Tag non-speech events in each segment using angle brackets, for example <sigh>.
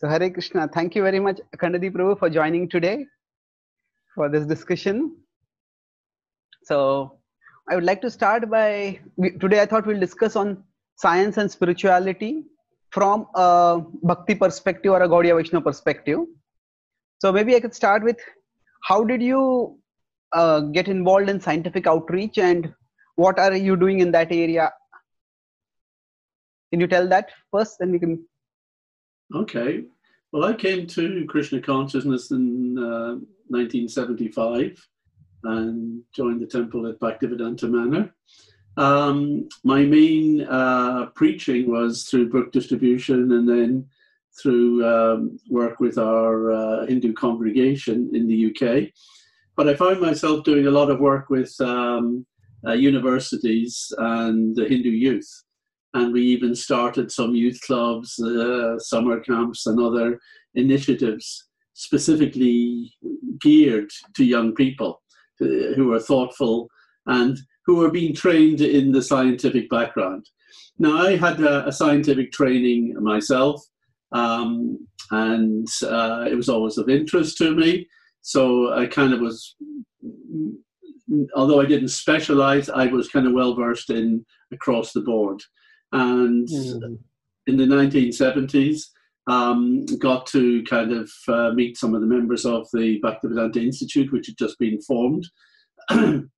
So Hare Krishna, thank you very much, Akhandadhi Prabhu, for joining today for this discussion. So I would like to start by today. I thought we'll discuss on science and spirituality from a bhakti perspective or a Gaudiya Vaishnava perspective. So maybe I could start with how did you uh, get involved in scientific outreach and what are you doing in that area? Can you tell that first? Then we can. Okay. Well, I came to Krishna consciousness in uh, 1975 and joined the temple at Bhaktivedanta Manor. Um, my main uh, preaching was through book distribution and then through um, work with our uh, Hindu congregation in the UK. But I found myself doing a lot of work with um, uh, universities and the Hindu youth. And we even started some youth clubs, uh, summer camps, and other initiatives specifically geared to young people uh, who are thoughtful and who are being trained in the scientific background. Now, I had a, a scientific training myself, um, and uh, it was always of interest to me. So I kind of was, although I didn't specialize, I was kind of well versed in across the board. And mm. in the 1970s, um, got to kind of uh, meet some of the members of the Bhaktivedanta Institute, which had just been formed <clears throat> in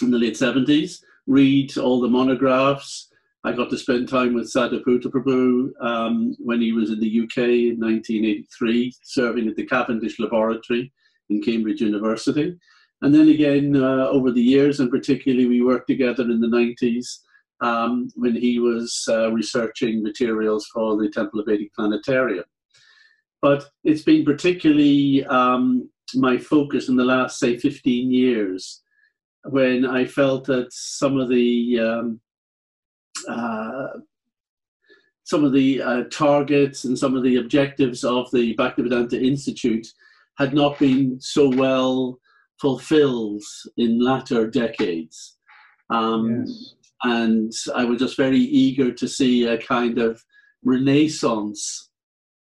the late 70s, read all the monographs. I got to spend time with Sadaputa Prabhu um, when he was in the UK in 1983, serving at the Cavendish Laboratory in Cambridge University. And then again, uh, over the years, and particularly we worked together in the 90s um, when he was uh, researching materials for the Temple of Vedic Planetarium. But it's been particularly um, my focus in the last, say, 15 years when I felt that some of the um, uh, some of the uh, targets and some of the objectives of the Bhaktivedanta Institute had not been so well fulfilled in latter decades. Um, yes. And I was just very eager to see a kind of renaissance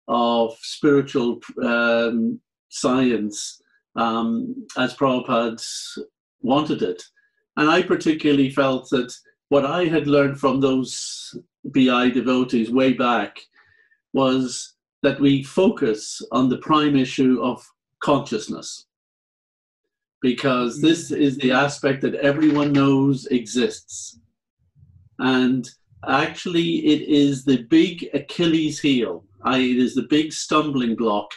of spiritual um, science um, as Prabhupada wanted it. And I particularly felt that what I had learned from those BI devotees way back was that we focus on the prime issue of consciousness because mm. this is the aspect that everyone knows exists. And actually, it is the big Achilles heel, i.e., it is the big stumbling block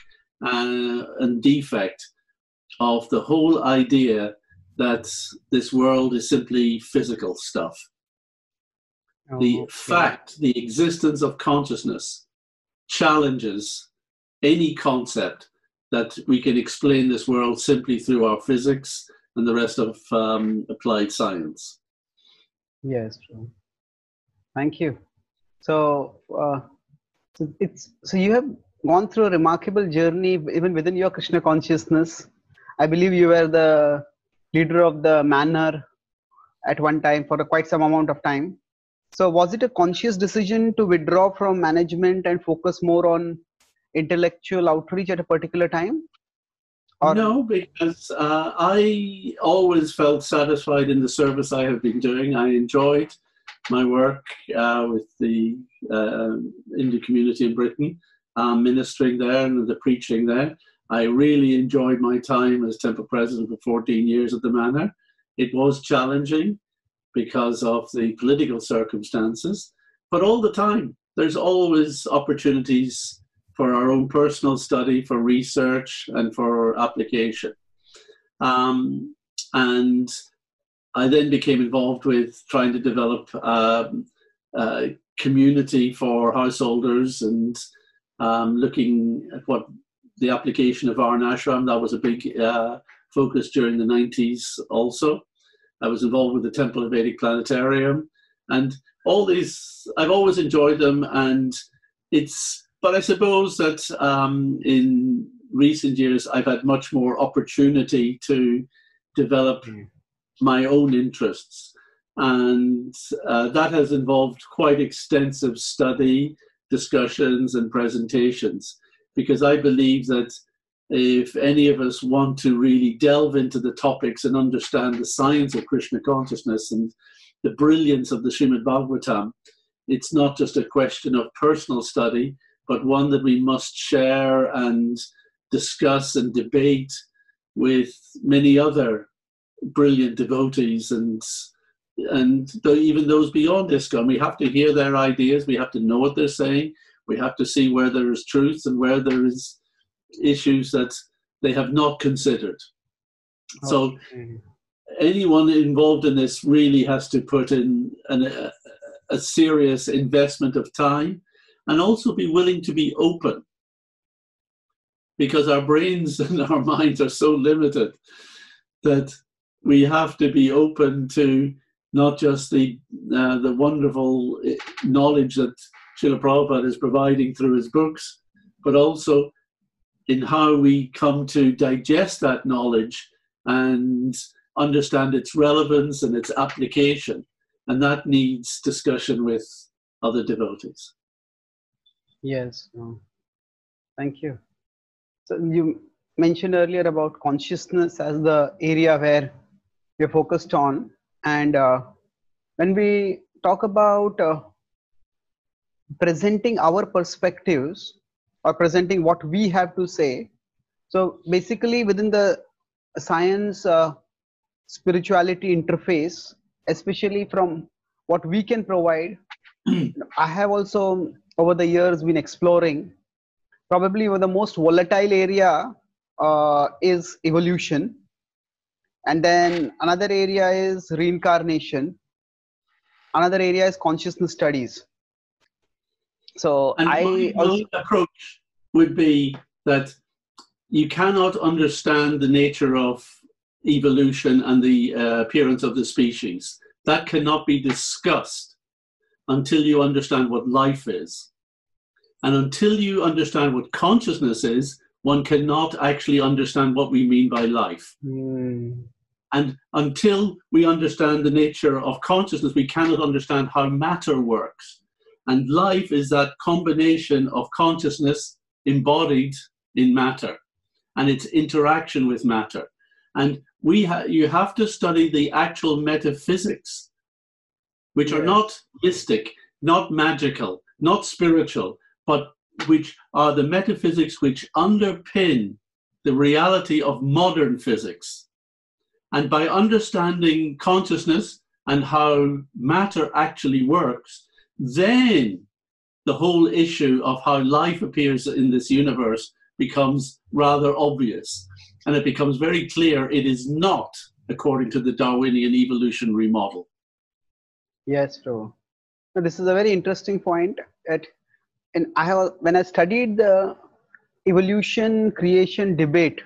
uh, and defect of the whole idea that this world is simply physical stuff. Oh, the okay. fact, the existence of consciousness challenges any concept that we can explain this world simply through our physics and the rest of um, applied science. Yes, true. Thank you. So, uh, it's so you have gone through a remarkable journey even within your Krishna consciousness. I believe you were the leader of the manor at one time for quite some amount of time. So, was it a conscious decision to withdraw from management and focus more on intellectual outreach at a particular time? Or? No, because uh, I always felt satisfied in the service I have been doing. I enjoyed my work uh, with the uh, Hindu community in Britain, um, ministering there and the preaching there. I really enjoyed my time as temple president for 14 years at the manor. It was challenging because of the political circumstances, but all the time there's always opportunities for our own personal study, for research, and for application. Um, and I then became involved with trying to develop um, a community for householders and um, looking at what the application of Varnashram. That was a big uh, focus during the 90s also. I was involved with the Temple of Vedic Planetarium. And all these, I've always enjoyed them. And it's but I suppose that um, in recent years I've had much more opportunity to develop mm. My own interests, and uh, that has involved quite extensive study, discussions, and presentations. because I believe that if any of us want to really delve into the topics and understand the science of Krishna consciousness and the brilliance of the Srimad Bhagavatam, it's not just a question of personal study, but one that we must share and discuss and debate with many other brilliant devotees and and even those beyond ISKCON. We have to hear their ideas. We have to know what they're saying. We have to see where there is truth and where there is issues that they have not considered. So anyone involved in this really has to put in an, a, a serious investment of time and also be willing to be open because our brains <laughs> and our minds are so limited that we have to be open to not just the uh, the wonderful eh, knowledge that Srila Prabhupada is providing through his books, but also in how we come to digest that knowledge and understand its relevance and its application. And that needs discussion with other devotees. Yes. Thank you. So you mentioned earlier about consciousness as the area where we're focused on. And uh, when we talk about uh, presenting our perspectives or presenting what we have to say, so basically within the science uh, spirituality interface, especially from what we can provide, <clears throat> I have also over the years been exploring probably the most volatile area uh, is evolution and then another area is reincarnation. Another area is consciousness studies. So and i my, also, approach would be that you cannot understand the nature of evolution and the uh, appearance of the species. That cannot be discussed until you understand what life is. And until you understand what consciousness is one cannot actually understand what we mean by life. Mm. And until we understand the nature of consciousness, we cannot understand how matter works. And life is that combination of consciousness embodied in matter and its interaction with matter. And we ha- you have to study the actual metaphysics, which yes. are not mystic, not magical, not spiritual, but which are the metaphysics which underpin the reality of modern physics. And by understanding consciousness and how matter actually works, then the whole issue of how life appears in this universe becomes rather obvious. And it becomes very clear it is not according to the Darwinian evolutionary model. Yes, true. Now, this is a very interesting point. At and I have when I studied the evolution creation debate,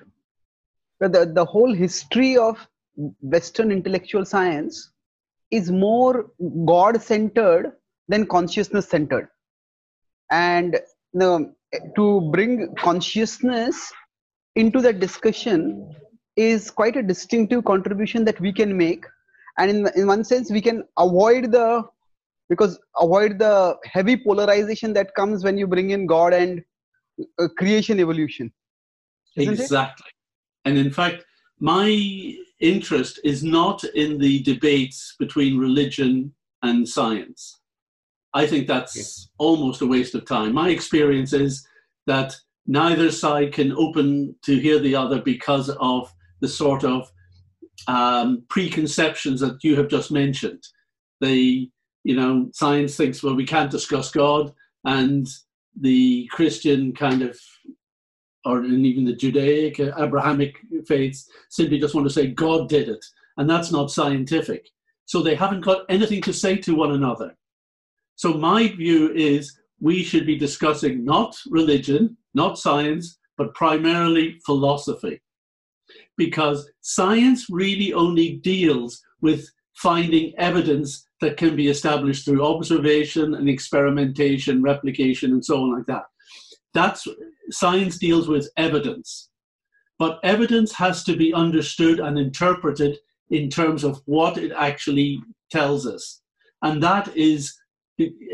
the, the whole history of Western intellectual science is more God centered than consciousness centered. And you know, to bring consciousness into the discussion is quite a distinctive contribution that we can make. And in, in one sense, we can avoid the because avoid the heavy polarization that comes when you bring in god and uh, creation evolution exactly it? and in fact my interest is not in the debates between religion and science i think that's yeah. almost a waste of time my experience is that neither side can open to hear the other because of the sort of um, preconceptions that you have just mentioned the you know, science thinks, well, we can't discuss God, and the Christian kind of, or even the Judaic, uh, Abrahamic faiths simply just want to say God did it, and that's not scientific. So they haven't got anything to say to one another. So my view is we should be discussing not religion, not science, but primarily philosophy. Because science really only deals with finding evidence that can be established through observation and experimentation, replication, and so on like that. That's science deals with evidence. But evidence has to be understood and interpreted in terms of what it actually tells us. And that is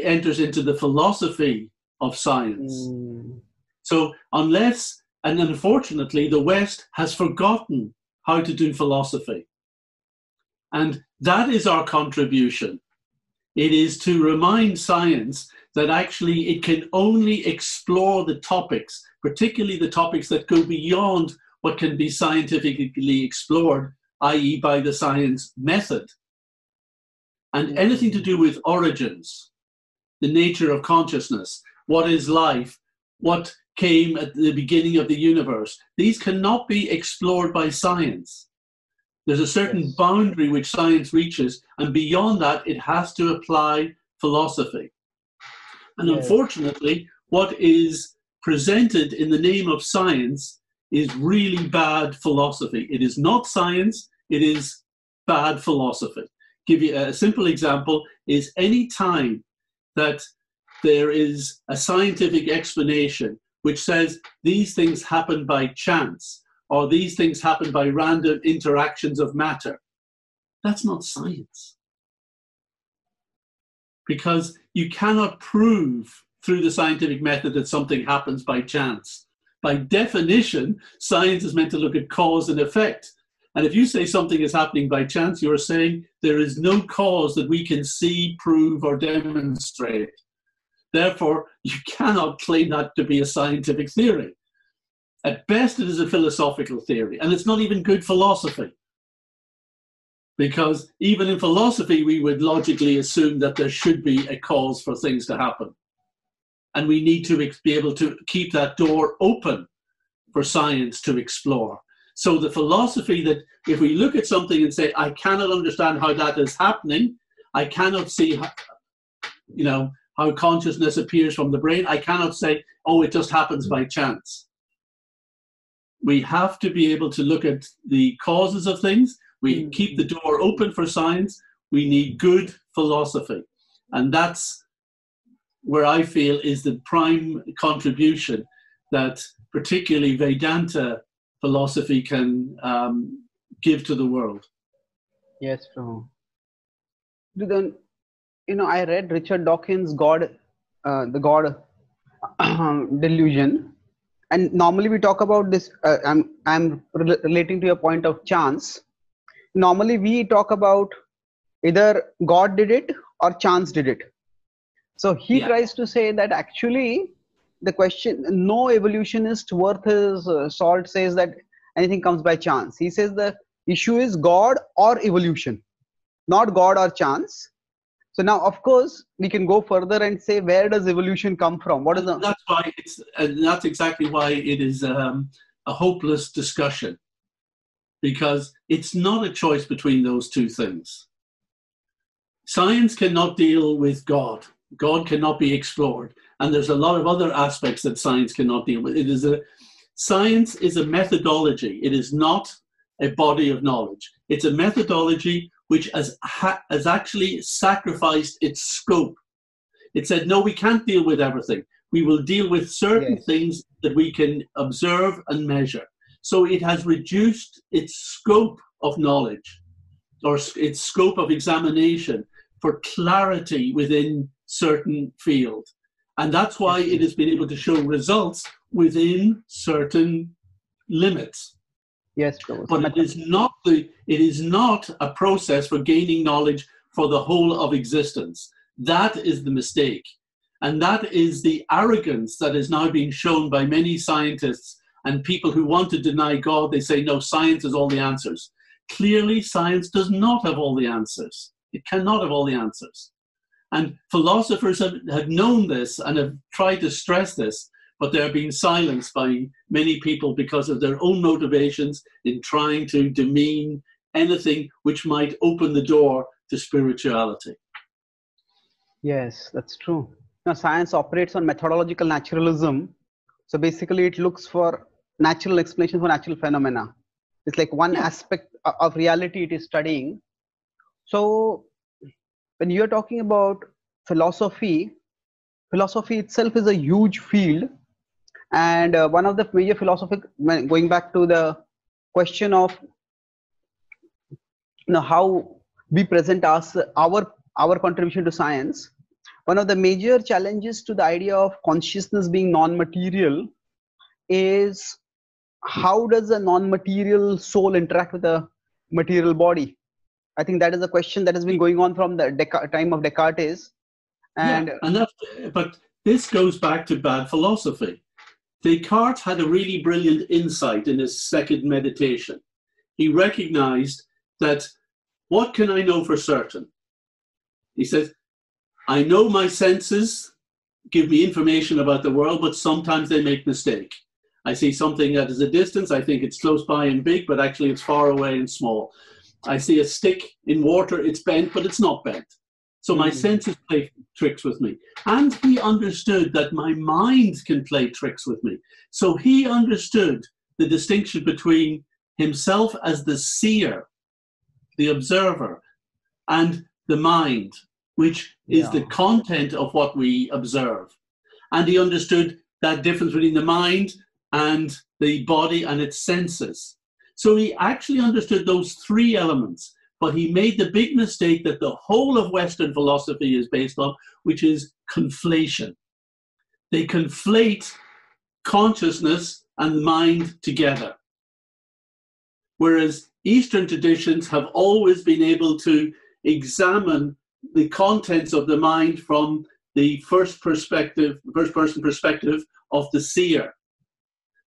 enters into the philosophy of science. Mm. So unless, and unfortunately, the West has forgotten how to do philosophy. And that is our contribution. It is to remind science that actually it can only explore the topics, particularly the topics that go beyond what can be scientifically explored, i.e., by the science method. And anything to do with origins, the nature of consciousness, what is life, what came at the beginning of the universe, these cannot be explored by science. There's a certain yes. boundary which science reaches, and beyond that, it has to apply philosophy. And yes. unfortunately, what is presented in the name of science is really bad philosophy. It is not science, it is bad philosophy. Give you a simple example is any time that there is a scientific explanation which says these things happen by chance or these things happen by random interactions of matter. That's not science. Because you cannot prove through the scientific method that something happens by chance. By definition, science is meant to look at cause and effect. And if you say something is happening by chance, you're saying there is no cause that we can see, prove, or demonstrate. Therefore, you cannot claim that to be a scientific theory. At best, it is a philosophical theory, and it's not even good philosophy. Because even in philosophy, we would logically assume that there should be a cause for things to happen. And we need to be able to keep that door open for science to explore. So, the philosophy that if we look at something and say, I cannot understand how that is happening, I cannot see, how, you know, how consciousness appears from the brain. I cannot say, oh, it just happens by chance. We have to be able to look at the causes of things. We mm. keep the door open for science. We need good philosophy. And that's where I feel is the prime contribution that particularly Vedanta philosophy can um, give to the world. Yes, Prabhu. Then you know, I read Richard Dawkins' God, uh, the God <clears throat> delusion, and normally we talk about this. Uh, I'm I'm re- relating to your point of chance. Normally we talk about either God did it or chance did it. So he yeah. tries to say that actually the question, no evolutionist worth his uh, salt says that anything comes by chance. He says the issue is God or evolution, not God or chance so now, of course, we can go further and say, where does evolution come from? What is the? That's why it's, and that's exactly why it is um, a hopeless discussion, because it's not a choice between those two things. Science cannot deal with God. God cannot be explored, and there's a lot of other aspects that science cannot deal with. It is a science is a methodology. It is not a body of knowledge. It's a methodology which has, ha- has actually sacrificed its scope. It said, no, we can't deal with everything. We will deal with certain yes. things that we can observe and measure. So it has reduced its scope of knowledge or its scope of examination for clarity within certain field. And that's why it has been able to show results within certain limits. Yes, but it is not the it is not a process for gaining knowledge for the whole of existence. That is the mistake. And that is the arrogance that is now being shown by many scientists and people who want to deny God. They say, no, science has all the answers. Clearly, science does not have all the answers. It cannot have all the answers. And philosophers have, have known this and have tried to stress this but they're being silenced by many people because of their own motivations in trying to demean anything which might open the door to spirituality. Yes, that's true. Now, science operates on methodological naturalism. So basically, it looks for natural explanation for natural phenomena. It's like one yeah. aspect of reality it is studying. So, when you're talking about philosophy, philosophy itself is a huge field and uh, one of the major philosophic going back to the question of you know how we present us our our contribution to science one of the major challenges to the idea of consciousness being non-material is how does a non-material soul interact with a material body? I think that is a question that has been going on from the Descartes, time of Descartes. And, yeah, and that's, but this goes back to bad philosophy. Descartes had a really brilliant insight in his second meditation. He recognized that what can I know for certain? He says, I know my senses give me information about the world, but sometimes they make mistake. I see something that is a distance, I think it's close by and big, but actually it's far away and small. I see a stick in water, it's bent, but it's not bent. So my mm. senses play tricks with me. And he understood that my mind can play tricks with me. So he understood the distinction between himself as the seer, the observer, and the mind, which is yeah. the content of what we observe. And he understood that difference between the mind and the body and its senses. So he actually understood those three elements, but he made the big mistake that the whole of Western philosophy is based on, which is conflation. They conflate consciousness and mind together. Whereas Eastern traditions have always been able to examine the contents of the mind from the first perspective, first person perspective of the seer.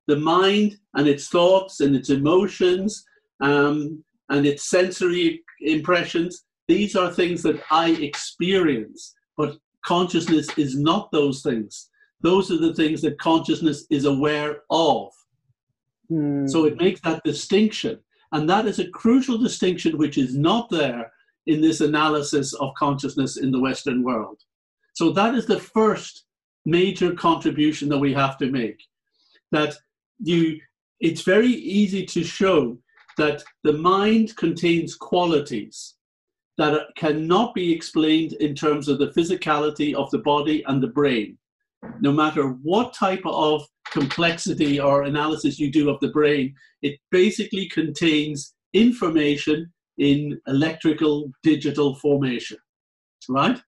The mind and its thoughts and its emotions um, and its sensory impressions, these are things that I experience, but consciousness is not those things. Those are the things that consciousness is aware of. Mm. So it makes that distinction. And that is a crucial distinction which is not there in this analysis of consciousness in the Western world. So that is the first major contribution that we have to make. That you, it's very easy to show that the mind contains qualities that cannot be explained in terms of the physicality of the body and the brain. No matter what type of complexity or analysis you do of the brain, it basically contains information in electrical digital formation, right?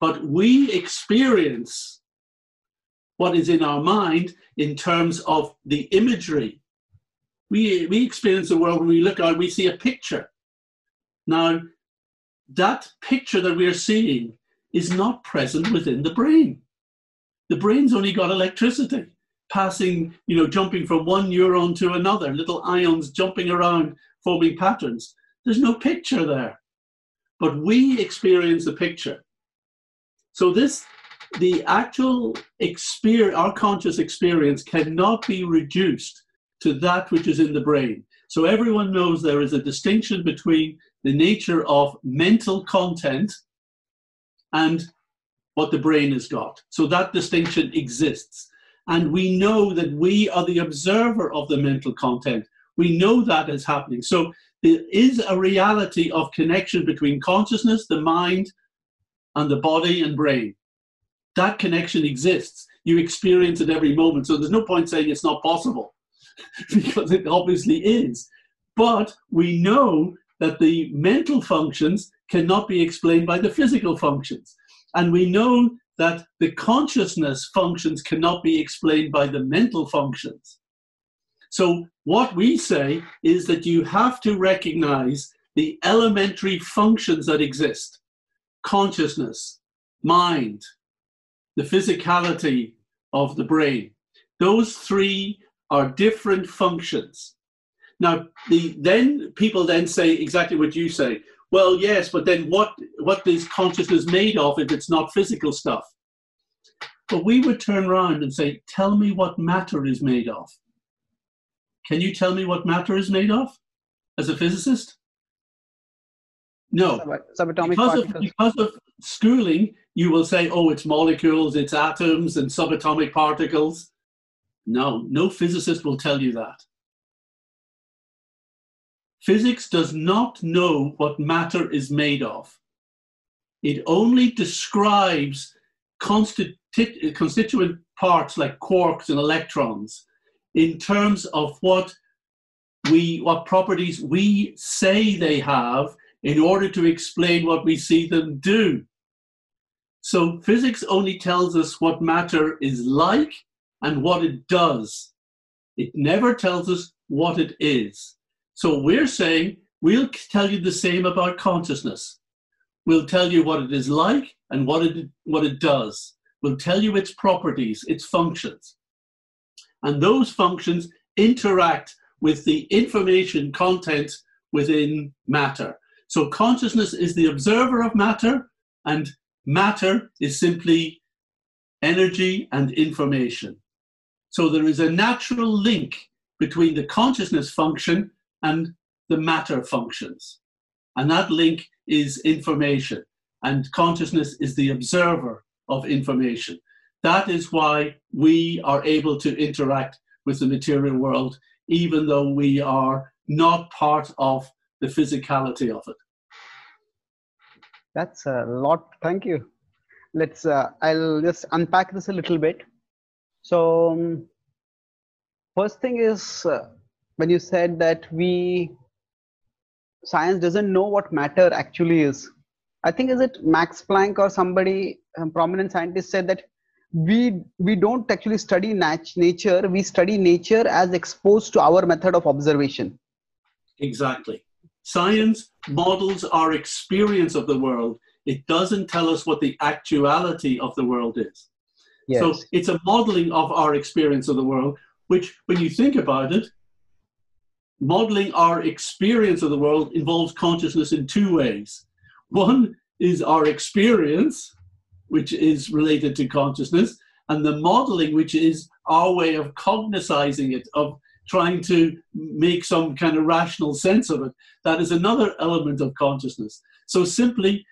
But we experience what is in our mind in terms of the imagery. We, we experience the world when we look out, we see a picture. Now, that picture that we're seeing is not present within the brain. The brain's only got electricity passing, you know, jumping from one neuron to another, little ions jumping around, forming patterns. There's no picture there. But we experience the picture. So this, the actual experience, our conscious experience cannot be reduced to that which is in the brain. So everyone knows there is a distinction between the nature of mental content and what the brain has got. So that distinction exists. And we know that we are the observer of the mental content. We know that is happening. So there is a reality of connection between consciousness, the mind, and the body and brain. That connection exists. You experience it every moment. So there's no point saying it's not possible <laughs> because it obviously is. But we know that the mental functions cannot be explained by the physical functions. And we know that the consciousness functions cannot be explained by the mental functions. So, what we say is that you have to recognize the elementary functions that exist consciousness, mind, the physicality of the brain. Those three are different functions. Now, the, then people then say exactly what you say. Well, yes, but then what, what is consciousness made of if it's not physical stuff? But we would turn around and say, tell me what matter is made of. Can you tell me what matter is made of as a physicist? No. Subatomic because of, because of schooling, you will say, oh, it's molecules, it's atoms and subatomic particles. No, no physicist will tell you that. Physics does not know what matter is made of. It only describes constituent parts like quarks and electrons in terms of what we what properties we say they have in order to explain what we see them do. So physics only tells us what matter is like and what it does. It never tells us what it is. So we're saying we'll tell you the same about consciousness. We'll tell you what it is like and what it, what it does. We'll tell you its properties, its functions. And those functions interact with the information content within matter. So consciousness is the observer of matter, and matter is simply energy and information. So there is a natural link between the consciousness function and the matter functions. And that link is information, and consciousness is the observer of information. That is why we are able to interact with the material world, even though we are not part of the physicality of it. That's a lot. Thank you. Let's. Uh, I'll just unpack this a little bit. So, um, first thing is uh, when you said that we science doesn't know what matter actually is. I think is it Max Planck or somebody a prominent scientist said that we we don't actually study nat- nature. We study nature as exposed to our method of observation. Exactly. Science models our experience of the world. It doesn't tell us what the actuality of the world is. Yes. So it's a modeling of our experience of the world, which, when you think about it, modeling our experience of the world involves consciousness in two ways. One is our experience, which is related to consciousness, and the modeling, which is our way of cognizing it, of trying to make some kind of rational sense of it. That is another element of consciousness. So simply,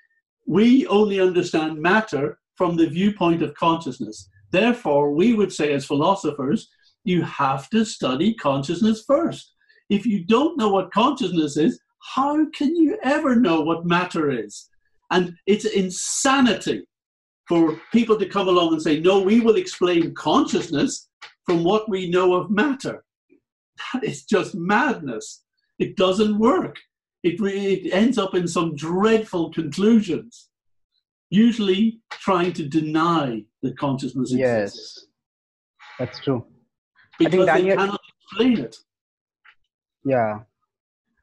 we only understand matter from the viewpoint of consciousness. Therefore, we would say as philosophers, you have to study consciousness first. If you don't know what consciousness is, how can you ever know what matter is? And it's insanity for people to come along and say, no, we will explain consciousness from what we know of matter that is just madness. It doesn't work. It, it ends up in some dreadful conclusions, usually trying to deny that consciousness exists. Yes, that's true. Because Daniel, they cannot explain it. Yeah.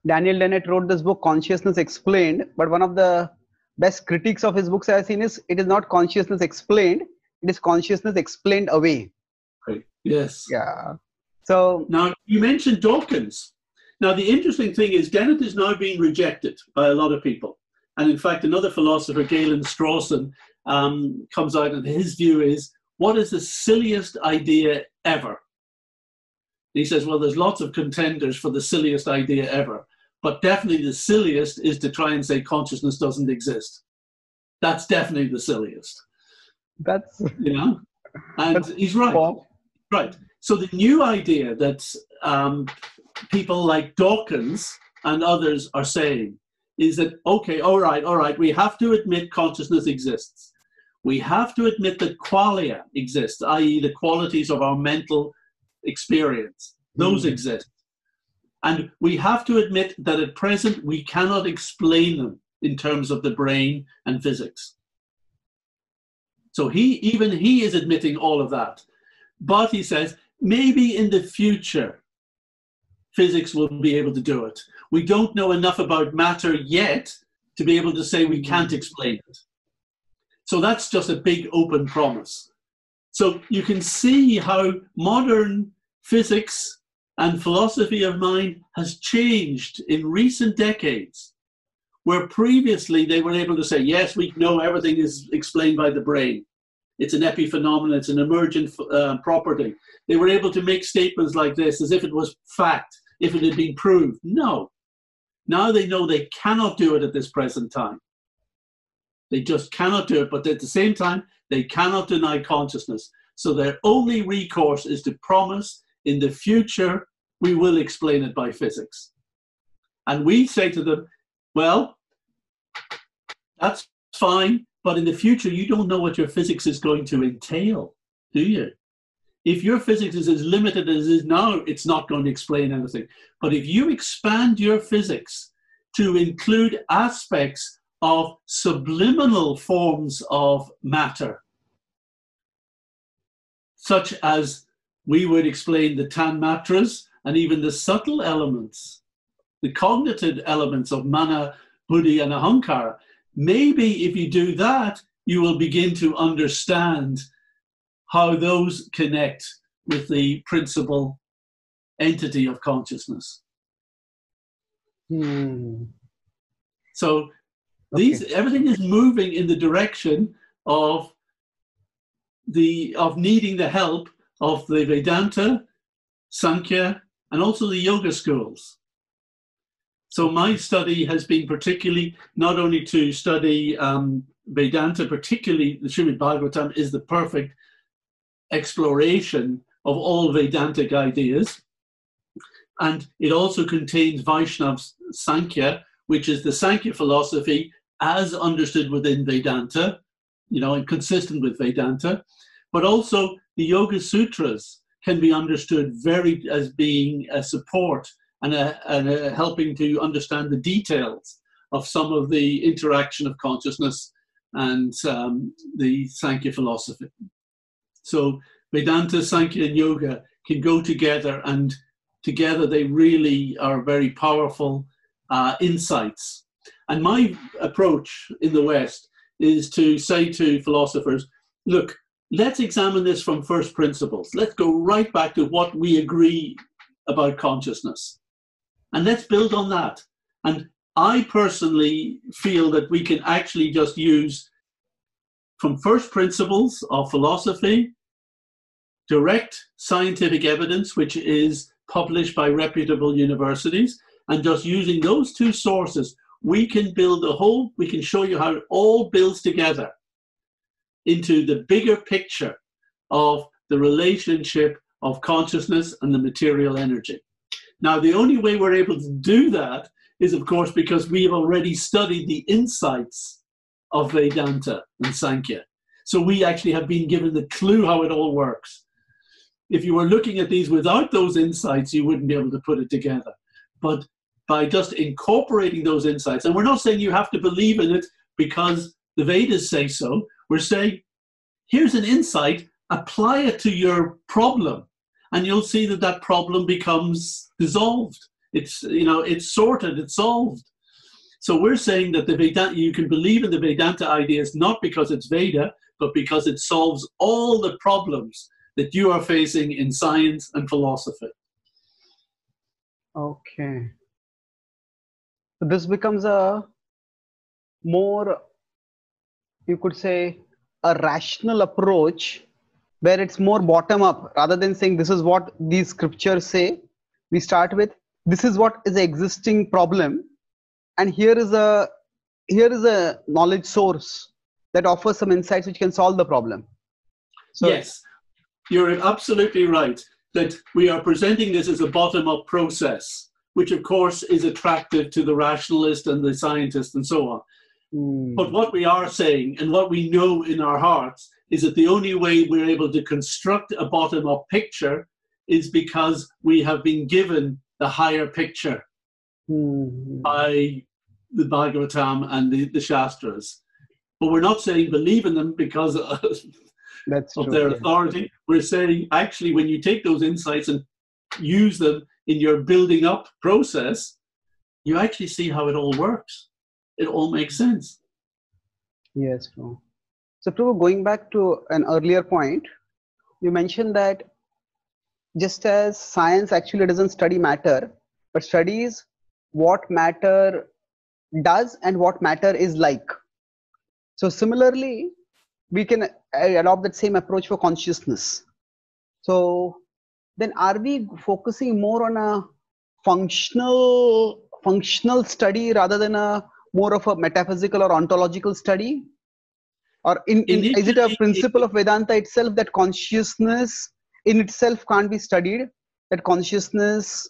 Daniel Dennett wrote this book, Consciousness Explained, but one of the best critics of his books I've seen is it is not consciousness explained, it is consciousness explained away. Right. Yes. Yeah. So now you mentioned Dawkins. Now the interesting thing is Dennett is now being rejected by a lot of people, and in fact another philosopher, Galen Strawson, um, comes out and his view is what is the silliest idea ever? he says, well, there's lots of contenders for the silliest idea ever, but definitely the silliest is to try and say consciousness doesn't exist. That's definitely the silliest. That's you know, and he's right. Right. So the new idea that um, people like Dawkins and others are saying is that, okay, all right, all right, we have to admit consciousness exists. We have to admit that qualia exists, i.e., the qualities of our mental experience. Those mm. exist. And we have to admit that at present we cannot explain them in terms of the brain and physics. So he, even he is admitting all of that. But he says maybe in the future physics will be able to do it. We don't know enough about matter yet to be able to say we can't explain it. So that's just a big open promise. So you can see how modern physics and philosophy of mind has changed in recent decades, where previously they were able to say, yes, we know everything is explained by the brain. It's an epiphenomenon, it's an emergent uh, property. They were able to make statements like this as if it was fact, if it had been proved. No. Now they know they cannot do it at this present time. They just cannot do it, but at the same time, they cannot deny consciousness. So their only recourse is to promise in the future we will explain it by physics. And we say to them, well, that's fine, but in the future, you don't know what your physics is going to entail, do you? If your physics is as limited as it is now, it's not going to explain anything. But if you expand your physics to include aspects of subliminal forms of matter, such as we would explain the tanmatras and even the subtle elements, the cognitive elements of mana, buddhi, and ahankara. Maybe if you do that, you will begin to understand how those connect with the principal entity of consciousness. Hmm. So these Okay. everything is moving in the direction of the of needing the help of the Vedanta, Sankhya, and also the yoga schools. So my study has been particularly not only to study um, Vedanta, particularly the Srimad Bhagavatam is the perfect exploration of all Vedantic ideas. And it also contains Vaishnav Sankhya, which is the Sankhya philosophy as understood within Vedanta, you know, and consistent with Vedanta. But also the Yoga Sutras can be understood very as being a support and, a, and a helping to understand the details of some of the interaction of consciousness and um, the Sankhya philosophy. So Vedanta, Sankhya, and Yoga can go together, and together they really are very powerful uh, insights. And my approach in the West is to say to philosophers, look, let's examine this from first principles. Let's go right back to what we agree about consciousness. And let's build on that. And I personally feel that we can actually just use from first principles of philosophy, direct scientific evidence, which is published by reputable universities, and just using those two sources, we can build a whole, we can show you how it all builds together into the bigger picture of the relationship of consciousness and the material energy. Now, the only way we're able to do that is, of course, because we have already studied the insights of Vedanta and Sankhya. So we actually have been given the clue how it all works. If you were looking at these without those insights, you wouldn't be able to put it together. But by just incorporating those insights, and we're not saying you have to believe in it because the Vedas say so, we're saying, here's an insight, apply it to your problem, and you'll see that that problem becomes dissolved. It's, you know, it's sorted, it's solved. So we're saying that the Vedanta, you can believe in the Vedanta ideas not because it's Veda, but because it solves all the problems that you are facing in science and philosophy. Okay. So this becomes a more, you could say, a rational approach where it's more bottom up rather than saying this is what these scriptures say. We start with this is what is the existing problem, and here is a here is a knowledge source that offers some insights which can solve the problem. So yes, you're absolutely right that we are presenting this as a bottom up process, which of course is attractive to the rationalist and the scientist and so on. Hmm. But what we are saying and what we know in our hearts is that the only way we're able to construct a bottom up picture is because we have been given the higher picture Hmm. by the Bhagavatam and the, the Shastras. But we're not saying believe in them because <laughs> That's of true. their yeah. authority. We're saying actually, when you take those insights and use them in your building up process, you actually see how it all works. It all makes sense. Yes, true. So, Prabhu, going back to an earlier point, you mentioned that just as science actually doesn't study matter, but studies what matter does and what matter is like. So, similarly, we can uh, adopt that same approach for consciousness. So, then are we focusing more on a functional functional study rather than a more of a metaphysical or ontological study? Or in, in, is it a principle of Vedanta itself that consciousness in itself can't be studied? That consciousness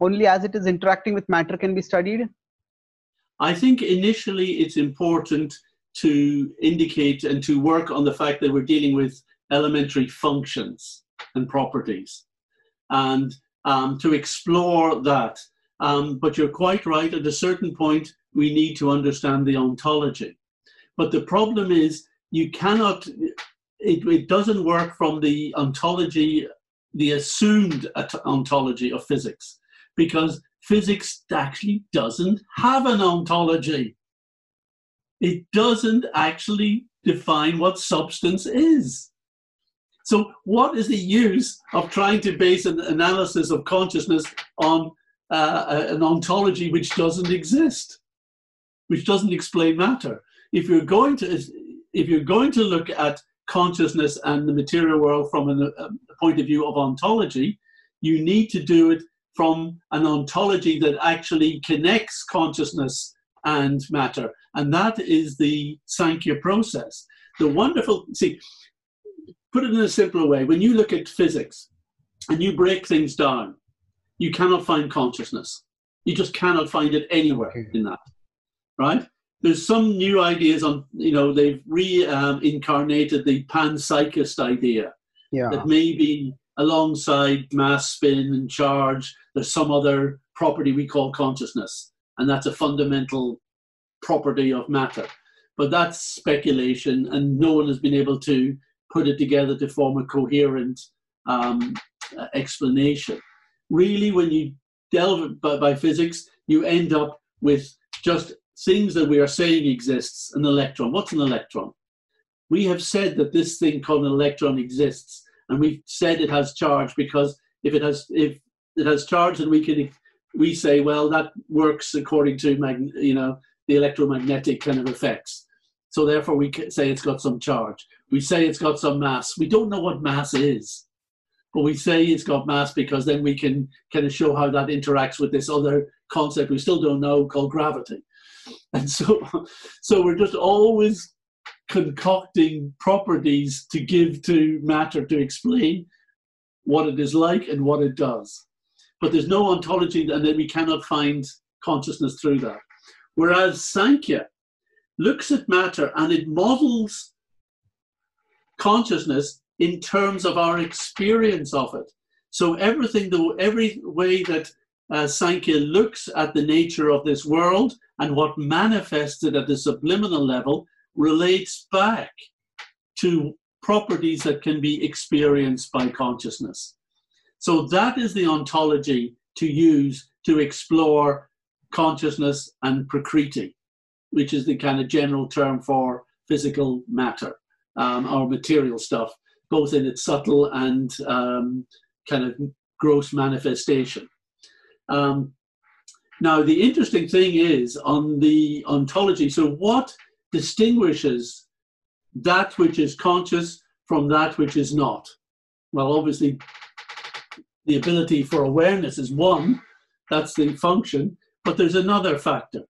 only as it is interacting with matter can be studied? I think initially it's important to indicate and to work on the fact that we're dealing with elementary functions and properties and um, to explore that. Um, but you're quite right, at a certain point, we need to understand the ontology. But the problem is, you cannot, it, it doesn't work from the ontology the assumed ontology of physics because physics actually doesn't have an ontology. It doesn't actually define what substance is. So, what is the use of trying to base an analysis of consciousness on uh, an ontology which doesn't exist, which doesn't explain matter? If you're going to, if you're going to look at consciousness and the material world from a, a point of view of ontology, you need to do it from an ontology that actually connects consciousness and matter. And that is the Sankhya process. The wonderful, see, put it in a simpler way when you look at physics and you break things down, you cannot find consciousness. You just cannot find it anywhere in that, right? There's some new ideas on, you know, they've reincarnated um, the panpsychist idea yeah. that maybe alongside mass, spin, and charge, there's some other property we call consciousness, and that's a fundamental property of matter. But that's speculation, and no one has been able to put it together to form a coherent um, explanation. Really, when you delve by, by physics, you end up with just things that we are saying exists an electron. What's an electron? We have said that this thing called an electron exists and we've said it has charge because if it has if it has charge, then we can we say well that works according to mag, you know the electromagnetic kind of effects. So therefore, we say it's got some charge. We say it's got some mass. We don't know what mass is, but we say it's got mass because then we can kind of show how that interacts with this other concept we still don't know called gravity. <laughs> And so, so we're just always concocting properties to give to matter to explain what it is like and what it does. But there's no ontology, and then we cannot find consciousness through that. Whereas Sankhya looks at matter and it models consciousness in terms of our experience of it. So everything, the every way that uh, Sankhya looks at the nature of this world and what manifested at the subliminal level relates back to properties that can be experienced by consciousness. So that is the ontology to use to explore consciousness and prakriti, which is the kind of general term for physical matter um, or material stuff, both in its subtle and um, kind of gross manifestation. Um, now, the interesting thing is on the ontology, so what distinguishes that which is conscious from that which is not? Well, obviously, the ability for awareness is one, that's the function, but there's another factor,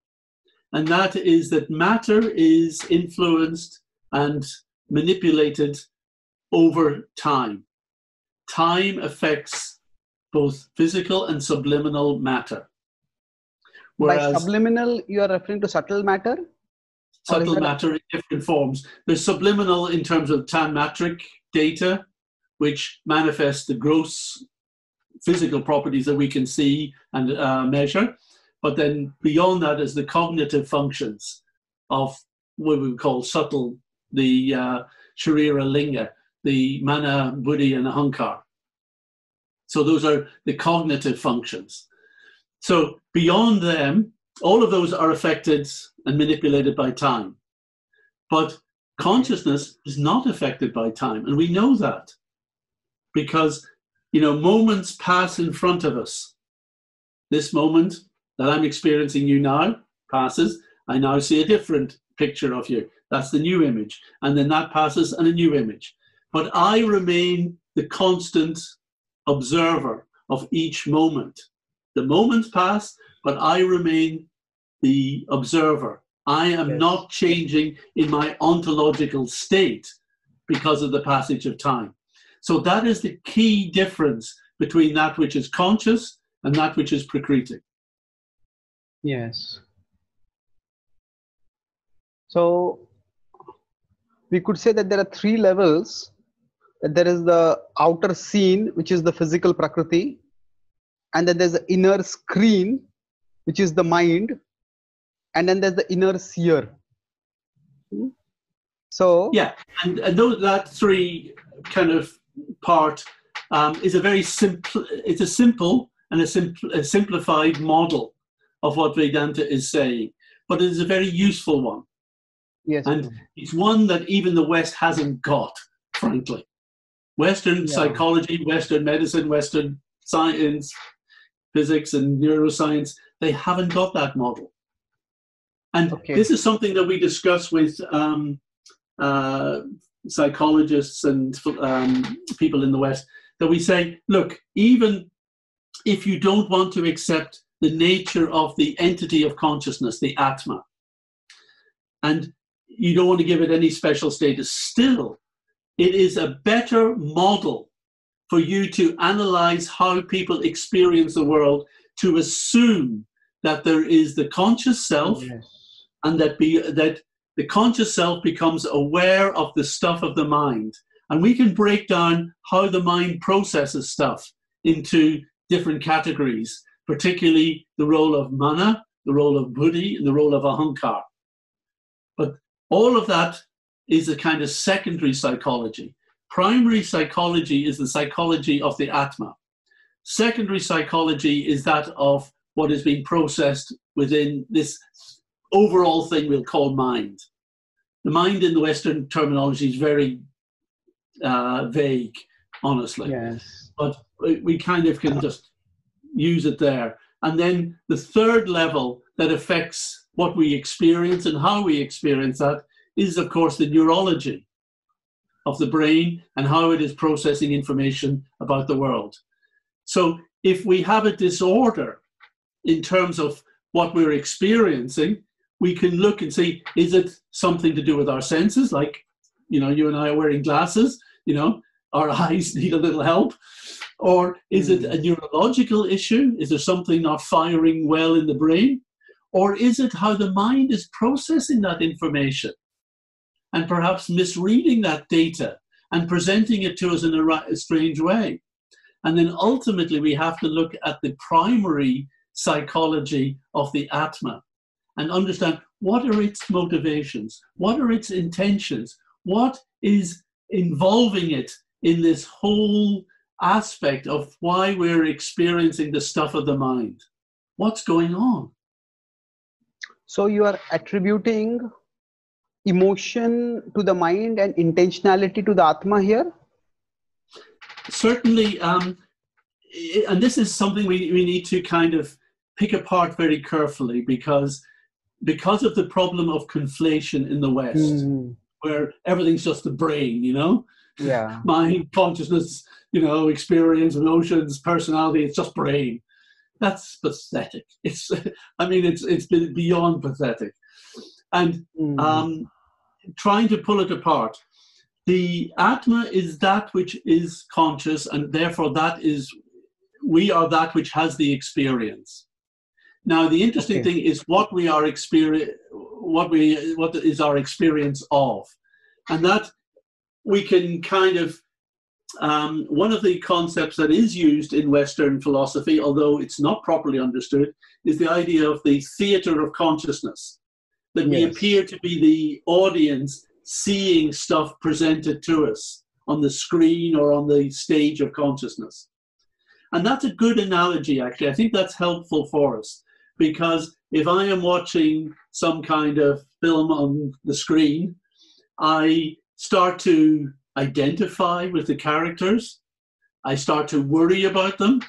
and that is that matter is influenced and manipulated over time. Time affects both physical and subliminal matter. Whereas, By subliminal, you are referring to subtle matter? subtle matter in different forms. There's subliminal in terms of tanmatric data, which manifests the gross physical properties that we can see and uh, measure. But then beyond that is the cognitive functions of what we would call subtle, the uh, Sharira Linga, the Mana, Buddhi, and Ahankar. So those are the cognitive functions. So beyond them, all of those are affected and manipulated by time. But consciousness is not affected by time, and we know that because you know moments pass in front of us. This moment that I'm experiencing you now passes. I now see a different picture of you. That's the new image, and then that passes, and a new image. But I remain the constant observer of each moment. The moments pass, but I remain the observer. I am yes. not changing in my ontological state because of the passage of time. So that is the key difference between that which is conscious and that which is prakriti. Yes. So we could say that there are three levels. That there is the outer scene, which is the physical prakriti, and then there's the inner screen, which is the mind, and then there's the inner seer hmm? so yeah and, and those that three kind of part um, is a very simple, it's a simple and a, simpl- a simplified model of what Vedanta is saying, but it is a very useful one. Yes. And it's one that even the West hasn't got, frankly. Western yeah. psychology, Western medicine, Western science, physics, and neuroscience, they haven't got that model. And okay. this is something that we discuss with um, uh, psychologists and um, people in the West that we say, look, even if you don't want to accept the nature of the entity of consciousness, the Atma, and you don't want to give it any special status, still, it is a better model for you to analyze how people experience the world, to assume that there is the conscious self yes. and that be that the conscious self becomes aware of the stuff of the mind and we can break down how the mind processes stuff into different categories particularly the role of mana the role of buddhi and the role of ahankar. But all of that is a kind of secondary psychology. Primary psychology is the psychology of the atma. Secondary psychology is that of what is being processed within this overall thing we'll call mind. The mind in the Western terminology is very uh, vague, honestly. Yes. But we kind of can just use it there. And then the third level that affects what we experience and how we experience that is, of course, the neurology of the brain and how it is processing information about the world. So if we have a disorder in terms of what we're experiencing, we can look and see is it something to do with our senses, like you know, you and I are wearing glasses, you know, our <laughs> eyes need a little help, or is it a hmm. neurological issue? Is there something not firing well in the brain? Or is it how the mind is processing that information and perhaps misreading that data and presenting it to us in a, a strange way? And then ultimately, we have to look at the primary psychology of the Atma and understand what are its motivations, what are its intentions, what is involving it in this whole aspect of why we're experiencing the stuff of the mind. What's going on? So you are attributing emotion to the mind and intentionality to the Atma here? Certainly, um, and this is something we, we need to kind of pick apart very carefully because because of the problem of conflation in the West, mm. where everything's just the brain, you know, yeah, <laughs> mind, consciousness, you know, experience, emotions, personality. It's just brain. That's pathetic. <laughs> It's, I mean, it's it's been beyond pathetic, and mm. um, trying to pull it apart. The Atma is that which is conscious, and therefore that is we are that which has the experience. Now, the interesting okay. thing is what we are experience, what we, what is our experience of, and that we can kind of. Um, one of the concepts that is used in Western philosophy, although it's not properly understood, is the idea of the theater of consciousness. That yes. we appear to be the audience seeing stuff presented to us on the screen or on the stage of consciousness. And that's a good analogy, actually. I think that's helpful for us because if I am watching some kind of film on the screen, I start to identify with the characters. I start to worry about them.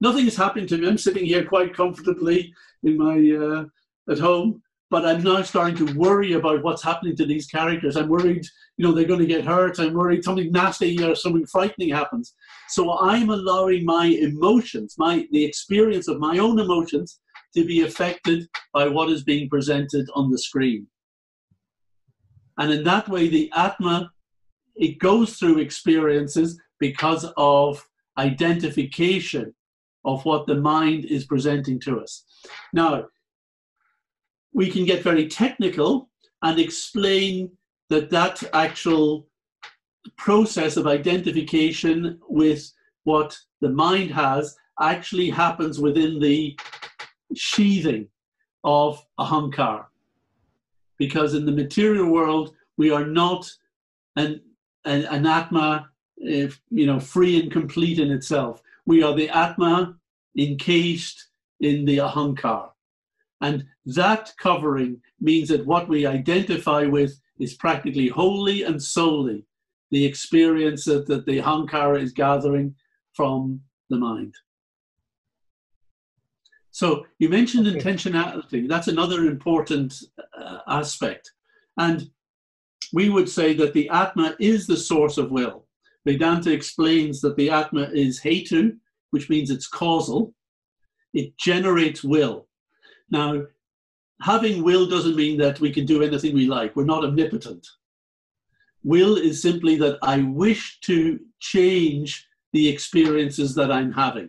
Nothing is happening to me. I'm sitting here quite comfortably in my uh, at home, but I'm now starting to worry about what's happening to these characters. I'm worried, you know, they're going to get hurt. I'm worried something nasty or something frightening happens. So I'm allowing my emotions, my the experience of my own emotions, to be affected by what is being presented on the screen. And in that way, the Atma, it goes through experiences because of identification of what the mind is presenting to us. Now, we can get very technical and explain that that actual process of identification with what the mind has actually happens within the sheathing of ahankar. Because in the material world, we are not an, an, an atma if, you know, free and complete in itself. We are the Atma encased in the Ahankar. And that covering means that what we identify with is practically wholly and solely the experience that, that the Ahankara is gathering from the mind. So you mentioned okay. intentionality. That's another important uh, aspect. And we would say that the Atma is the source of will. Vedanta explains that the Atma is Hetu, which means it's causal. It generates will. Now, having will doesn't mean that we can do anything we like. We're not omnipotent. Will is simply that I wish to change the experiences that I'm having,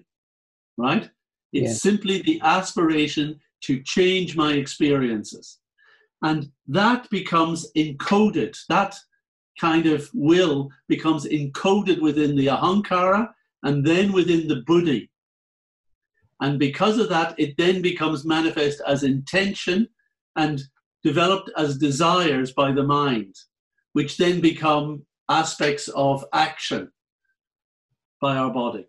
right? It's yeah. simply the aspiration to change my experiences. And that becomes encoded, that kind of will becomes encoded within the ahankara and then within the buddhi. And because of that, it then becomes manifest as intention and developed as desires by the mind, which then become aspects of action by our body.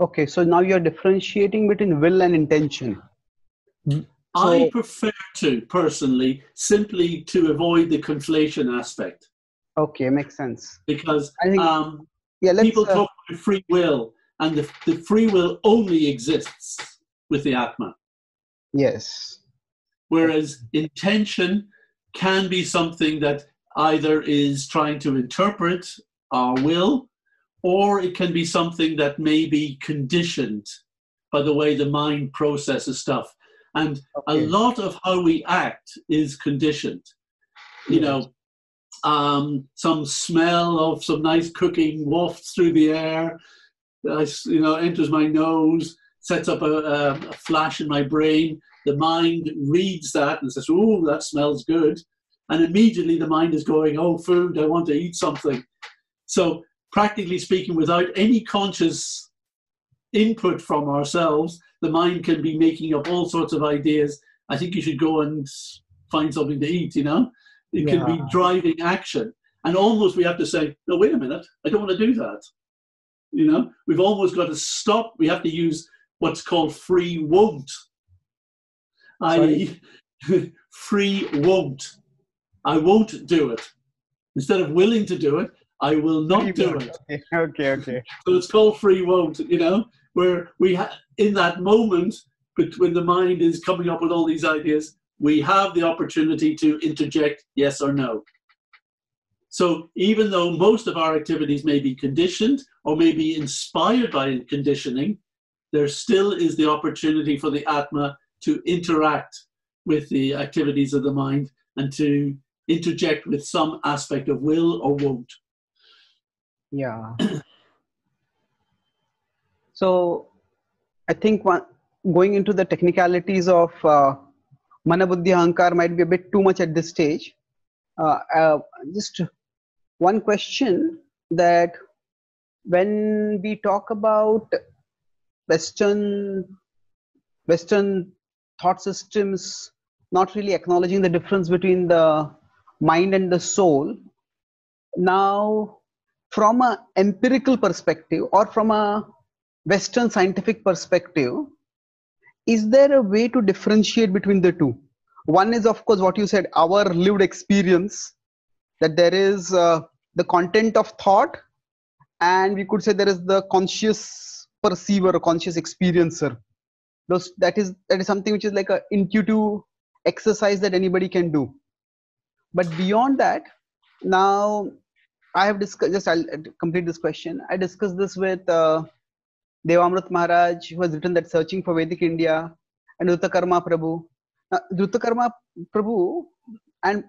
Okay, so now you're differentiating between will and intention. So, I prefer to personally simply to avoid the conflation aspect. Okay, makes sense. Because think, um, yeah, people uh, talk about free will, and the, the free will only exists with the Atma. Yes. Whereas intention can be something that either is trying to interpret our will, or it can be something that may be conditioned by the way the mind processes stuff. And okay. a lot of how we act is conditioned. You know, um, some smell of some nice cooking wafts through the air, I, you know, enters my nose, sets up a, a, a flash in my brain. The mind reads that and says, "Oh, that smells good," and immediately the mind is going, "Oh, food! I want to eat something." So, practically speaking, without any conscious input from ourselves, the mind can be making up all sorts of ideas. I think you should go and find something to eat. You know, it yeah. can be driving action, and almost we have to say, "No, wait a minute! I don't want to do that." You know, we've almost got to stop. We have to use what's called free won't. I <laughs> free won't. I won't do it. Instead of willing to do it, I will not do it. <laughs> Okay, okay. <laughs> So it's called free won't, you know, where we ha- in that moment but when the mind is coming up with all these ideas, we have the opportunity to interject yes or no. So even though most of our activities may be conditioned or may be inspired by conditioning, there still is the opportunity for the Atma to interact with the activities of the mind and to interject with some aspect of will or won't. Yeah. so I think one, going into the technicalities of uh, Manabuddhi Ahankar might be a bit too much at this stage. Uh, uh, just one question that when we talk about western western thought systems not really acknowledging the difference between the mind and the soul now from a empirical perspective or from a western scientific perspective is there a way to differentiate between the two? One is of course what you said our lived experience that there is uh, the content of thought and we could say there is the conscious perceiver or conscious experiencer. Those that is that is something which is like a intuitive exercise that anybody can do. But beyond that now i have discussed just i'll complete this question. I discussed this with uh, devamrit maharaj who has written that searching for vedic india and Dhruta prabhu. Now Dhruta prabhu and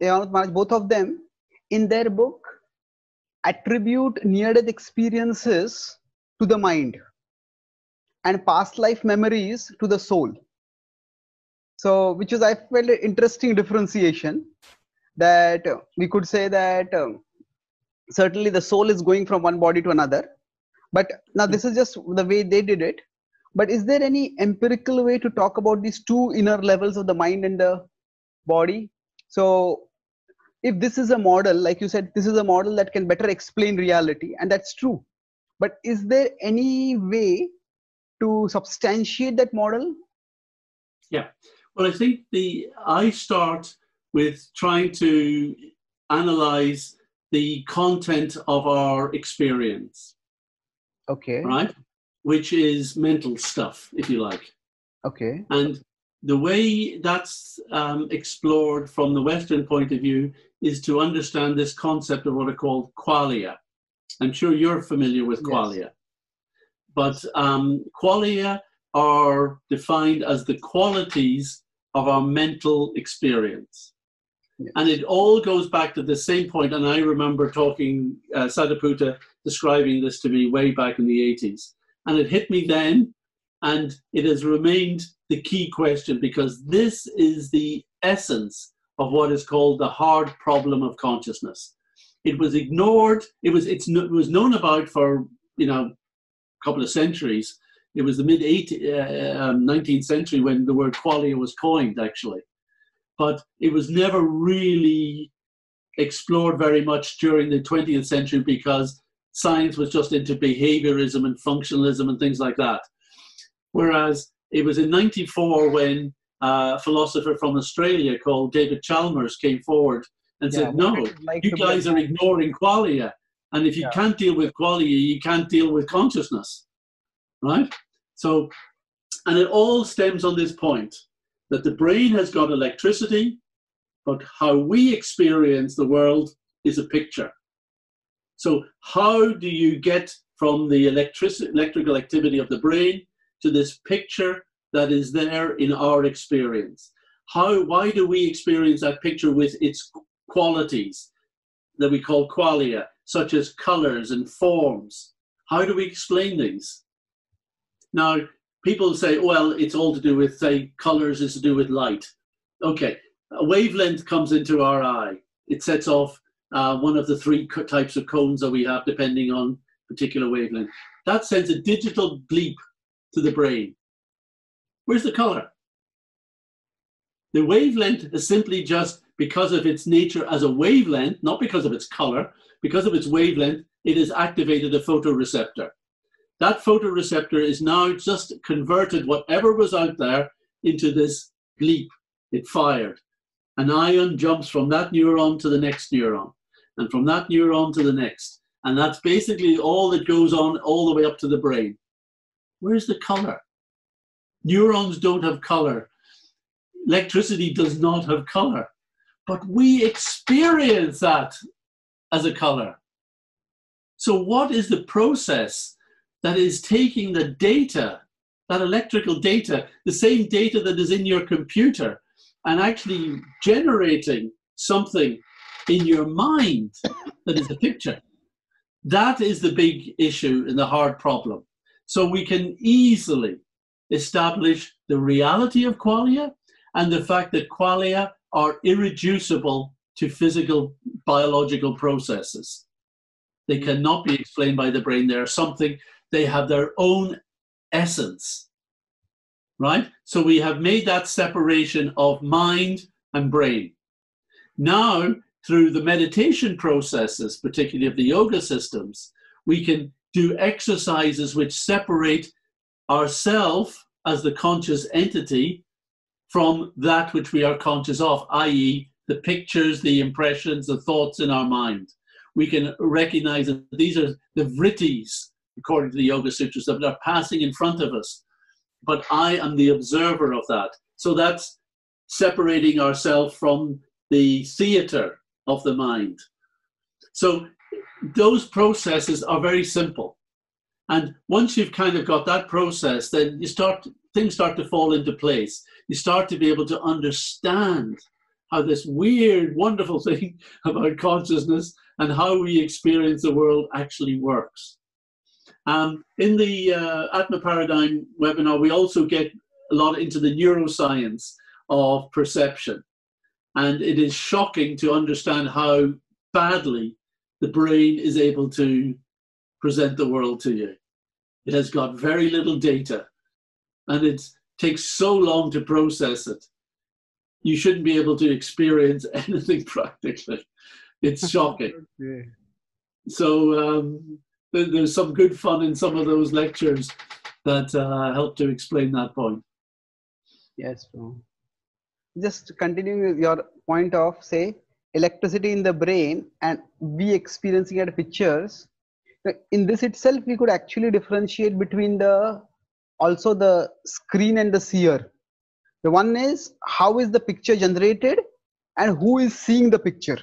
devamrit maharaj both of them in their book attribute near death experiences to the mind and past life memories to the soul. So which is i felt an interesting differentiation that we could say that um, certainly the soul is going from one body to another. But now this is just the way they did it. But is there any empirical way to talk about these two inner levels of the mind and the body? So if this is a model like you said this is a model that can better explain reality and that's true. But is there any way to substantiate that model? Yeah. Well i think the i start with trying to analyze the content of our experience okay right which is mental stuff if you like okay and the way that's um, explored from the Western point of view is to understand this concept of what are called qualia. I'm sure you're familiar with qualia. Yes. But um, qualia are defined as the qualities of our mental experience. And it all goes back to the same point. And I remember talking, uh, Sadaputa describing this to me way back in the 80s. And it hit me then, and it has remained the key question because this is the essence of what is called the hard problem of consciousness. It was ignored. It was it was known about for you know a couple of centuries. It was the mid 18th, uh, um, 19th century when the word qualia was coined, actually, but it was never really explored very much during the 20th century because science was just into behaviorism and functionalism and things like that. Whereas it was in 94 when uh, a philosopher from Australia called David Chalmers came forward and yeah, said, No, like you guys are ignoring qualia. And if you yeah. can't deal with qualia, you can't deal with consciousness. Right? So, and it all stems on this point that the brain has got electricity, but how we experience the world is a picture. So, how do you get from the electric, electrical activity of the brain to this picture that is there in our experience. How, why do we experience that picture with its qualities that we call qualia, such as colors and forms? How do we explain these? Now, people say, well, it's all to do with, say, colors is to do with light. Okay, a wavelength comes into our eye. It sets off uh, one of the three types of cones that we have, depending on particular wavelength. That sends a digital bleep to the brain. Where's the color? The wavelength is simply just because of its nature as a wavelength, not because of its color, because of its wavelength, it has activated a photoreceptor. That photoreceptor is now just converted whatever was out there into this bleep. It fired. An ion jumps from that neuron to the next neuron, and from that neuron to the next. And that's basically all that goes on all the way up to the brain. Where's the color? Neurons don't have color. Electricity does not have color. But we experience that as a color. So, what is the process that is taking the data, that electrical data, the same data that is in your computer, and actually generating something in your mind that is a picture? That is the big issue and the hard problem. So we can easily establish the reality of qualia and the fact that qualia are irreducible to physical biological processes. They cannot be explained by the brain. They are something, they have their own essence. Right? So we have made that separation of mind and brain. Now, through the meditation processes, particularly of the yoga systems, we can do exercises which separate ourself as the conscious entity from that which we are conscious of, i.e., the pictures, the impressions, the thoughts in our mind. We can recognize that these are the vrittis, according to the Yoga Sutras, that are passing in front of us. But I am the observer of that. So that's separating ourselves from the theater of the mind. So those processes are very simple. And once you've kind of got that process, then you start things start to fall into place. You start to be able to understand how this weird, wonderful <laughs> thing about consciousness and how we experience the world actually works. Um, in the uh, Atma Paradigm webinar, we also get a lot into the neuroscience of perception. And it is shocking to understand how badly the brain is able to present the world to you. It has got very little data and it takes so long to process it. you shouldn't be able to experience <laughs> anything practically. It's shocking. <laughs> okay. So um, there's some good fun in some of those lectures that uh, help to explain that point. Yes, bro. Just continuing your point of say electricity in the brain and we experiencing at pictures. In this itself, we could actually differentiate between the also the screen and the seer. The one is how is the picture generated and who is seeing the picture.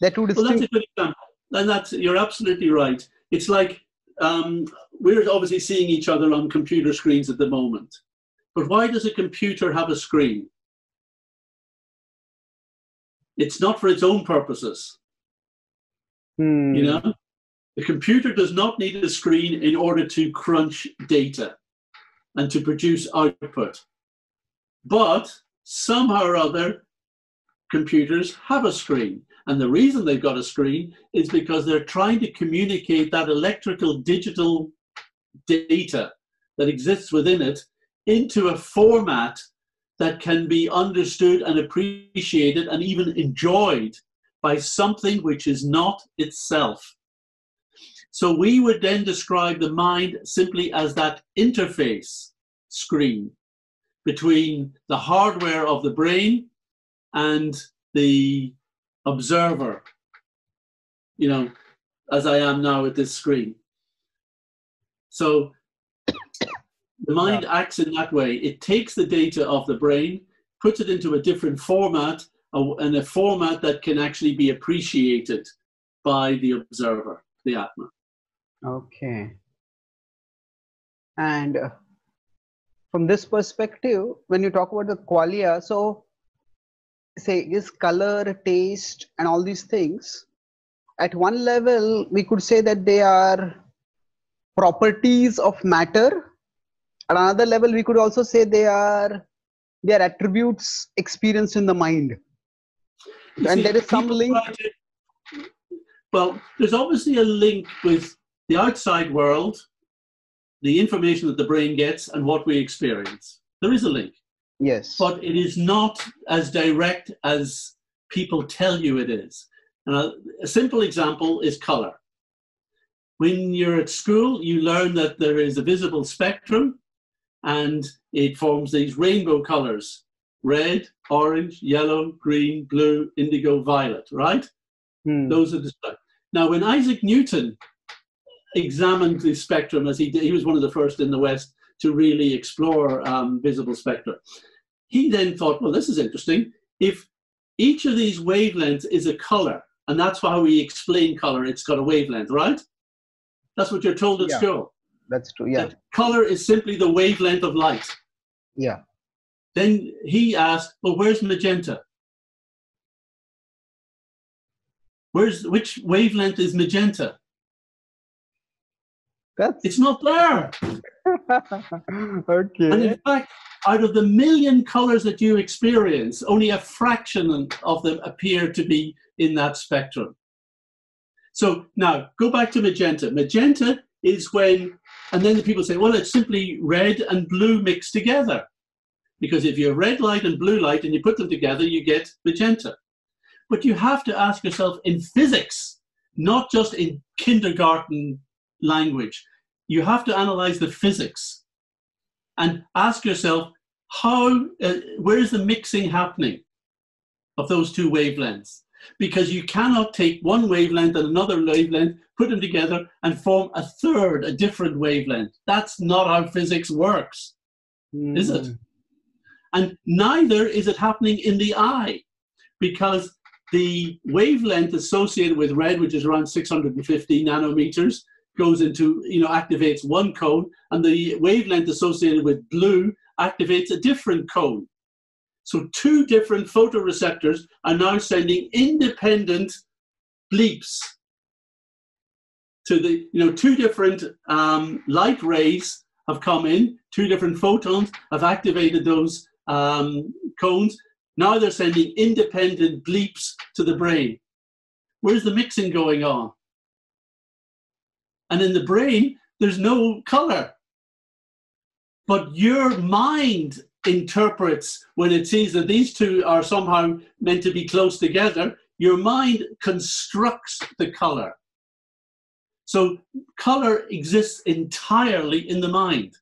That would well, that's a good example. And that's you're absolutely right. It's like um, we're obviously seeing each other on computer screens at the moment. But why does a computer have a screen? It's not for its own purposes. Hmm. You know, the computer does not need a screen in order to crunch data and to produce output. But somehow or other, computers have a screen. And the reason they've got a screen is because they're trying to communicate that electrical digital data that exists within it into a format that can be understood and appreciated and even enjoyed by something which is not itself. So we would then describe the mind simply as that interface screen between the hardware of the brain and the observer, you know, as I am now at this screen. So the mind yeah. acts in that way. It takes the data of the brain, puts it into a different format, and a format that can actually be appreciated by the observer, the Atma. Okay. And uh, from this perspective, when you talk about the qualia, so say is color, taste, and all these things, at one level, we could say that they are properties of matter. At another level we could also say they are they are attributes experienced in the mind. You and see, there is some link to, well there's obviously a link with the outside world the information that the brain gets and what we experience. There is a link yes but it is not as direct as people tell you it is and a, a simple example is color when you're at school, you learn that there is a visible spectrum and it forms these rainbow colors red, orange, yellow, green, blue, indigo, violet, right? Mm. Those are the Now, when Isaac Newton examined the spectrum, as he did, he was one of the first in the West to really explore um, visible spectra. He then thought, well, this is interesting. If each of these wavelengths is a color, and that's how we explain color, it's got a wavelength, right? That's what you're told at yeah. school that's true yeah that color is simply the wavelength of light yeah then he asked well where's magenta where's which wavelength is magenta that's it's not there <laughs> okay and in fact out of the million colors that you experience only a fraction of them appear to be in that spectrum so now go back to magenta magenta is when and then the people say, well, it's simply red and blue mixed together. Because if you have red light and blue light and you put them together, you get magenta. But you have to ask yourself in physics, not just in kindergarten language. You have to analyze the physics and ask yourself, how, uh, where is the mixing happening of those two wavelengths? because you cannot take one wavelength and another wavelength, put them together, and form a third, a different wavelength. That's not how physics works, mm. is it? Hmm. And neither is it happening in the eye, because the wavelength associated with red, which is around 650 nanometers, goes into, you know, activates one cone, and the wavelength associated with blue activates a different cone. So two different photoreceptors are now sending independent bleeps to the, you know, two different um, light rays have come in, two different photons have activated those um, cones. Now they're sending independent bleeps to the brain. Where's the mixing going on? And in the brain, there's no color. But your mind interprets when it sees that these two are somehow meant to be close together, your mind constructs the color. So color exists entirely in the mind.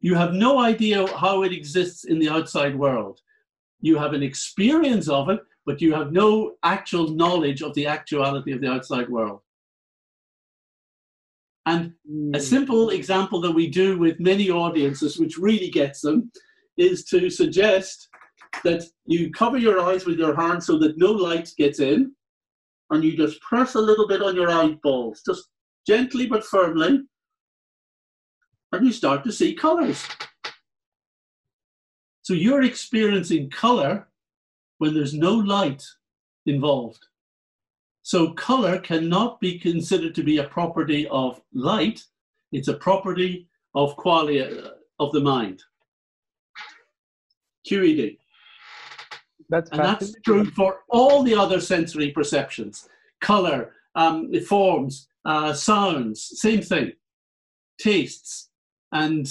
You have no idea how it exists in the outside world. You have an experience of it, but you have no actual knowledge of the actuality of the outside world. And a hmm. simple example that we do with many audiences, which really gets them, is to suggest that you cover your eyes with your hand so that no light gets in, and you just press a little bit on your eyeballs, just gently but firmly, and you start to see colors. So you're experiencing color when there's no light involved. So color cannot be considered to be a property of light. It's a property of quality uh, of the mind. QED. That's and that's true for all the other sensory perceptions. Color, um, forms, uh, sounds, same thing. Tastes and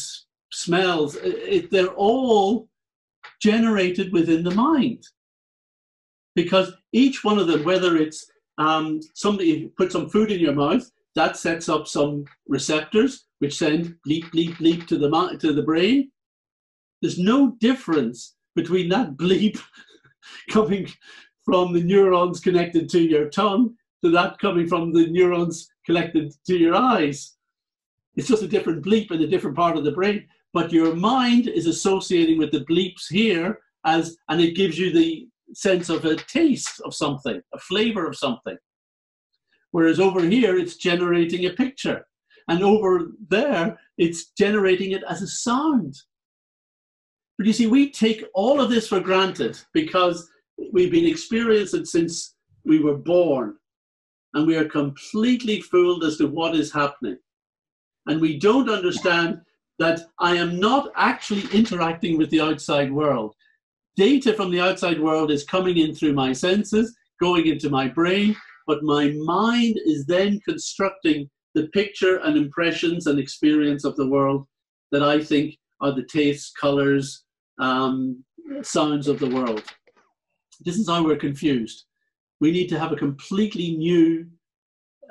smells, it, they're all generated within the mind. Because each one of them, whether it's um, somebody put some food in your mouth, that sets up some receptors which send bleep, bleep, bleep to the, to the brain. There's no difference between that <laughs> bleep coming from the neurons connected to your tongue to that coming from the neurons connected to your eyes. It's just a different bleep in a different part of the brain, but your mind is associating with the bleeps here as, and it gives you the sense of a taste of something, a flavor of something. Whereas over here, it's generating a picture. And over there, it's generating it as a sound. But you see, we take all of this for granted because we've been experiencing since we were born. And we are completely fooled as to what is happening. And we don't understand that I am not actually interacting with the outside world. Data from the outside world is coming in through my senses, going into my brain, but my mind is then constructing the picture and impressions and experience of the world that I think are the tastes, colors, um, sounds of the world. This is how we're confused. We need to have a completely new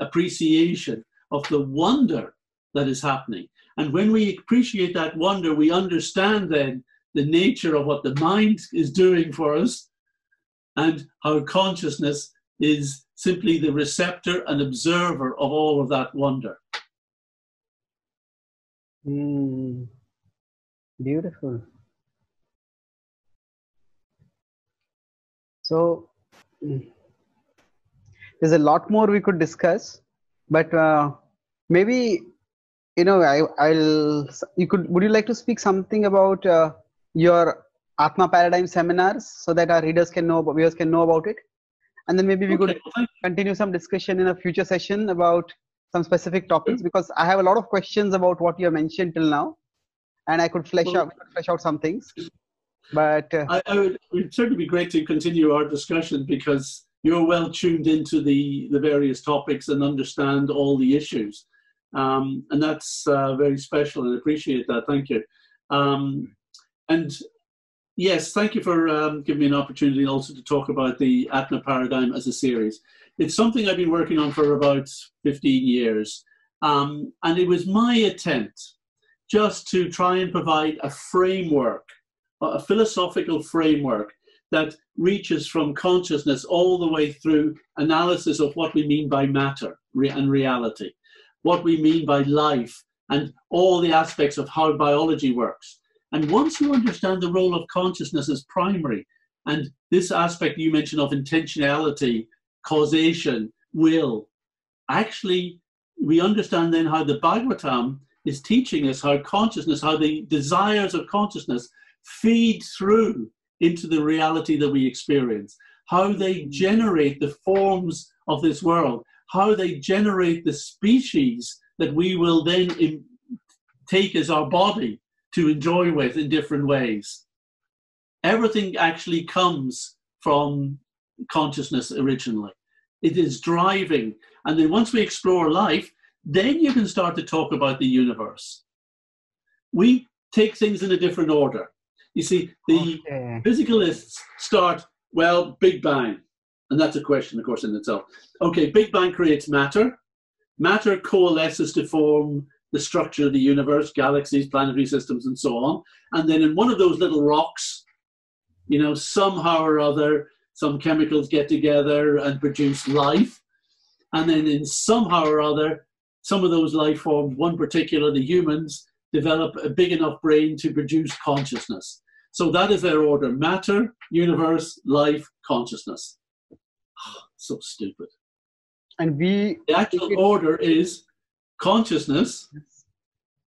appreciation of the wonder that is happening. And when we appreciate that wonder, we understand then the nature of what the mind is doing for us and how consciousness is simply the receptor and observer of all of that wonder. Mm, beautiful. So there's a lot more we could discuss, but uh, maybe you know I, I'll you could would you like to speak something about uh, your Atma paradigm seminars so that our readers can know viewers can know about it, and then maybe we okay. could continue some discussion in a future session about some specific topics because I have a lot of questions about what you have mentioned till now, and I could flesh out flesh out some things. But uh, I, I would, it would certainly be great to continue our discussion because you're well tuned into the, the various topics and understand all the issues. Um, and that's uh, very special and appreciate that. Thank you. Um, and yes, thank you for um, giving me an opportunity also to talk about the Atma paradigm as a series. It's something I've been working on for about 15 years. Um, and it was my attempt just to try and provide a framework a philosophical framework that reaches from consciousness all the way through analysis of what we mean by matter and reality, what we mean by life, and all the aspects of how biology works. And once you understand the role of consciousness as primary, and this aspect you mentioned of intentionality, causation, will, actually, we understand then how the Bhagavatam is teaching us how consciousness, how the desires of consciousness feed through into the reality that we experience, how they mm. generate the forms of this world, how they generate the species that we will then in, take as our body to enjoy with in different ways. Everything actually comes from consciousness originally. It is driving. And then once we explore life, then you can start to talk about the universe. We take things in a different order. You see, the okay. physicalists start, well, Big Bang. And that's a question, of course, in itself. Okay, Big Bang creates matter. Matter coalesces to form the structure of the universe, galaxies, planetary systems, and so on. And then in one of those little rocks, you know, somehow or other, some chemicals get together and produce life. And then in somehow or other, some of those life forms, one particular, the humans, develop a big enough brain to produce consciousness. So that is their order matter, universe, life, consciousness. <sighs> so stupid. And we. The actual order is consciousness.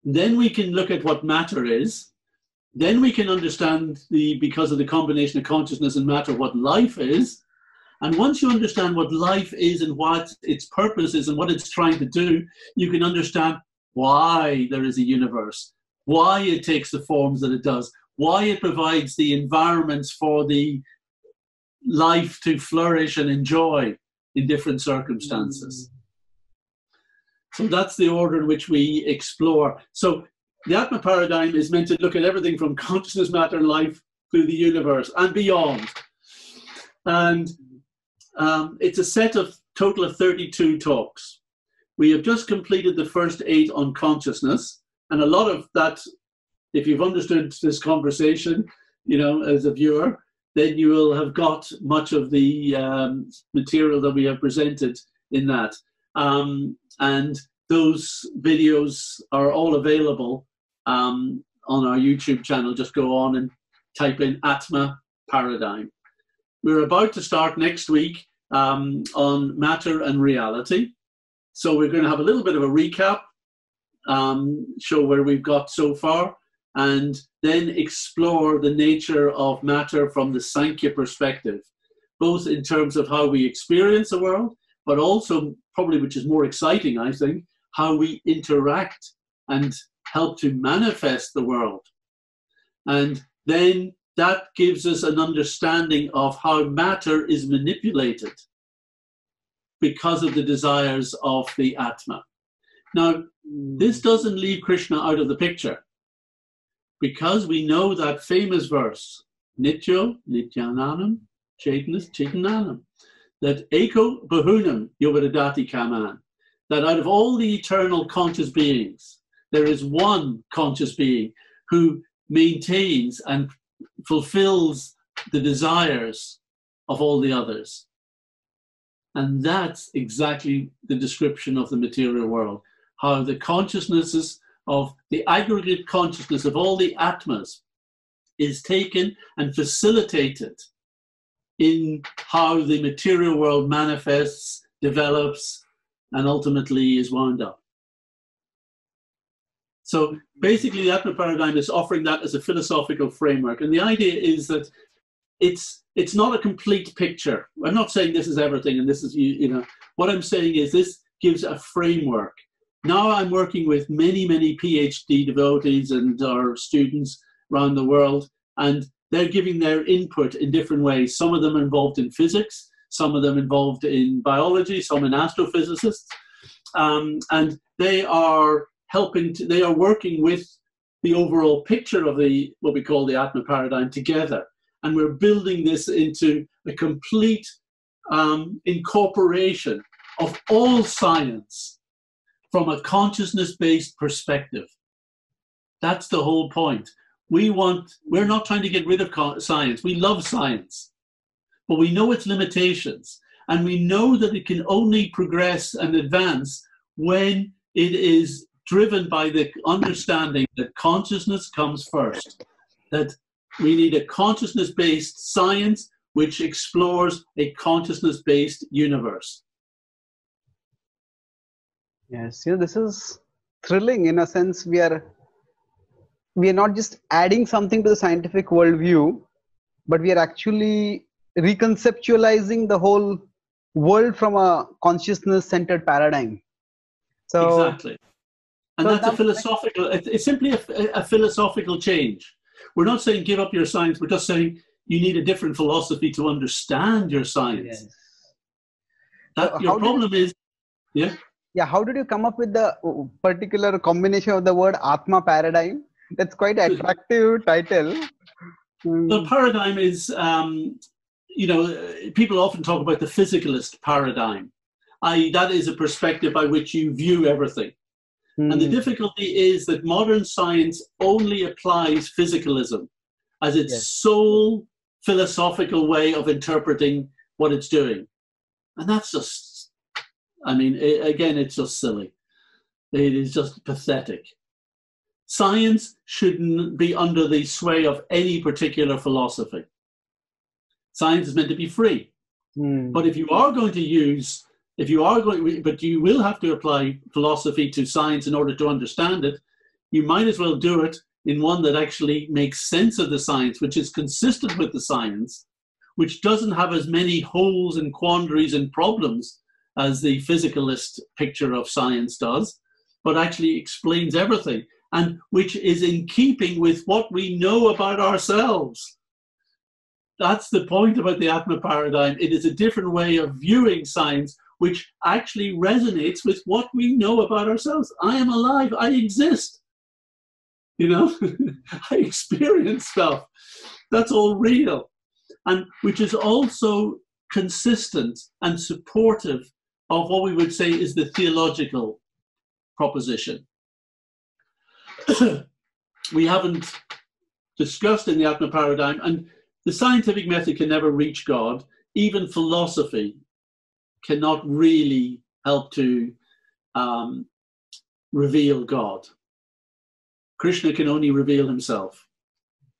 Then we can look at what matter is. Then we can understand the, because of the combination of consciousness and matter, what life is. And once you understand what life is and what its purpose is and what it's trying to do, you can understand why there is a universe, why it takes the forms that it does, why it provides the environments for the life to flourish and enjoy in different circumstances. So that's the order in which we explore. So the Atma paradigm is meant to look at everything from consciousness, matter, and life through the universe and beyond. And um, it's a set of total of 32 talks. We have just completed the first eight on consciousness, and a lot of that if you've understood this conversation, you know, as a viewer, then you will have got much of the um, material that we have presented in that. Um, and those videos are all available um, on our YouTube channel. Just go on and type in Atma Paradigm. We're about to start next week um, on matter and reality. So we're going to have a little bit of a recap, um, show where we've got so far and then explore the nature of matter from the Sankhya perspective, both in terms of how we experience the world, but also, probably which is more exciting, I think, how we interact and help to manifest the world. And then that gives us an understanding of how matter is manipulated because of the desires of the Atma. Now, this doesn't leave Krishna out of the picture because we know that famous verse, Nityo, Nityananam, Chaitanas, Chaitananam, that Eko Bahunam Yovadati Kaman, that out of all the eternal conscious beings, there is one conscious being who maintains and fulfills the desires of all the others. And that's exactly the description of the material world how the consciousnesses of the aggregate consciousness of all the atmas is taken and facilitated in how the material world manifests, develops, and ultimately is wound up. So basically, the Atma paradigm is offering that as a philosophical framework. And the idea is that it's it's not a complete picture. I'm not saying this is everything and this is you, you know. What I'm saying is this gives a framework now I'm working with many, many PhD devotees and our students around the world, and they're giving their input in different ways. Some of them involved in physics, some of them involved in biology, some in astrophysicists, um, and they are helping. To, they are working with the overall picture of the what we call the Atma paradigm together, and we're building this into a complete um, incorporation of all science from a consciousness based perspective. That's the whole point. We want, we're not trying to get rid of science. We love science, but we know its limitations. And we know that it can only progress and advance when it is driven by the understanding that consciousness comes first, that we need a consciousness based science which explores a consciousness based universe. Yes, you know, this is thrilling in a sense. We are we are not just adding something to the scientific worldview, but we are actually reconceptualizing the whole world from a consciousness-centered paradigm. So exactly, and so that's, that's a philosophical. It's simply a, a philosophical change. We're not saying give up your science. We're just saying you need a different philosophy to understand your science. Yes. That so your problem is, yeah yeah how did you come up with the particular combination of the word atma paradigm that's quite attractive title. The paradigm is, um, you know, people often talk about the physicalist paradigm. I, that is a perspective by which you view everything. Mm. And the hmm. difficulty is that modern science only applies physicalism as its yes. sole philosophical way of interpreting what it's doing. And that's just, I mean, it, again, it's just silly. It is just pathetic. Science shouldn't be under the sway of any particular philosophy. Science is meant to be free. Mm. But if you are going to use, if you are going, but you will have to apply philosophy to science in order to understand it, you might as well do it in one that actually makes sense of the science, which is consistent with the science, which doesn't have as many holes and quandaries and problems as the physicalist picture of science does, but actually explains everything, and which is in keeping with what we know about ourselves. That's the point about the Atma paradigm. It is a different way of viewing science, which actually resonates with what we know about ourselves. I am alive, I exist. You know, <laughs> I experience stuff. That's all real. And which is also consistent and supportive of what we would say is the theological proposition. <coughs> we haven't discussed in the Atma paradigm, and the scientific method can never reach God. Even philosophy cannot really help to um, reveal God. Krishna can only reveal himself.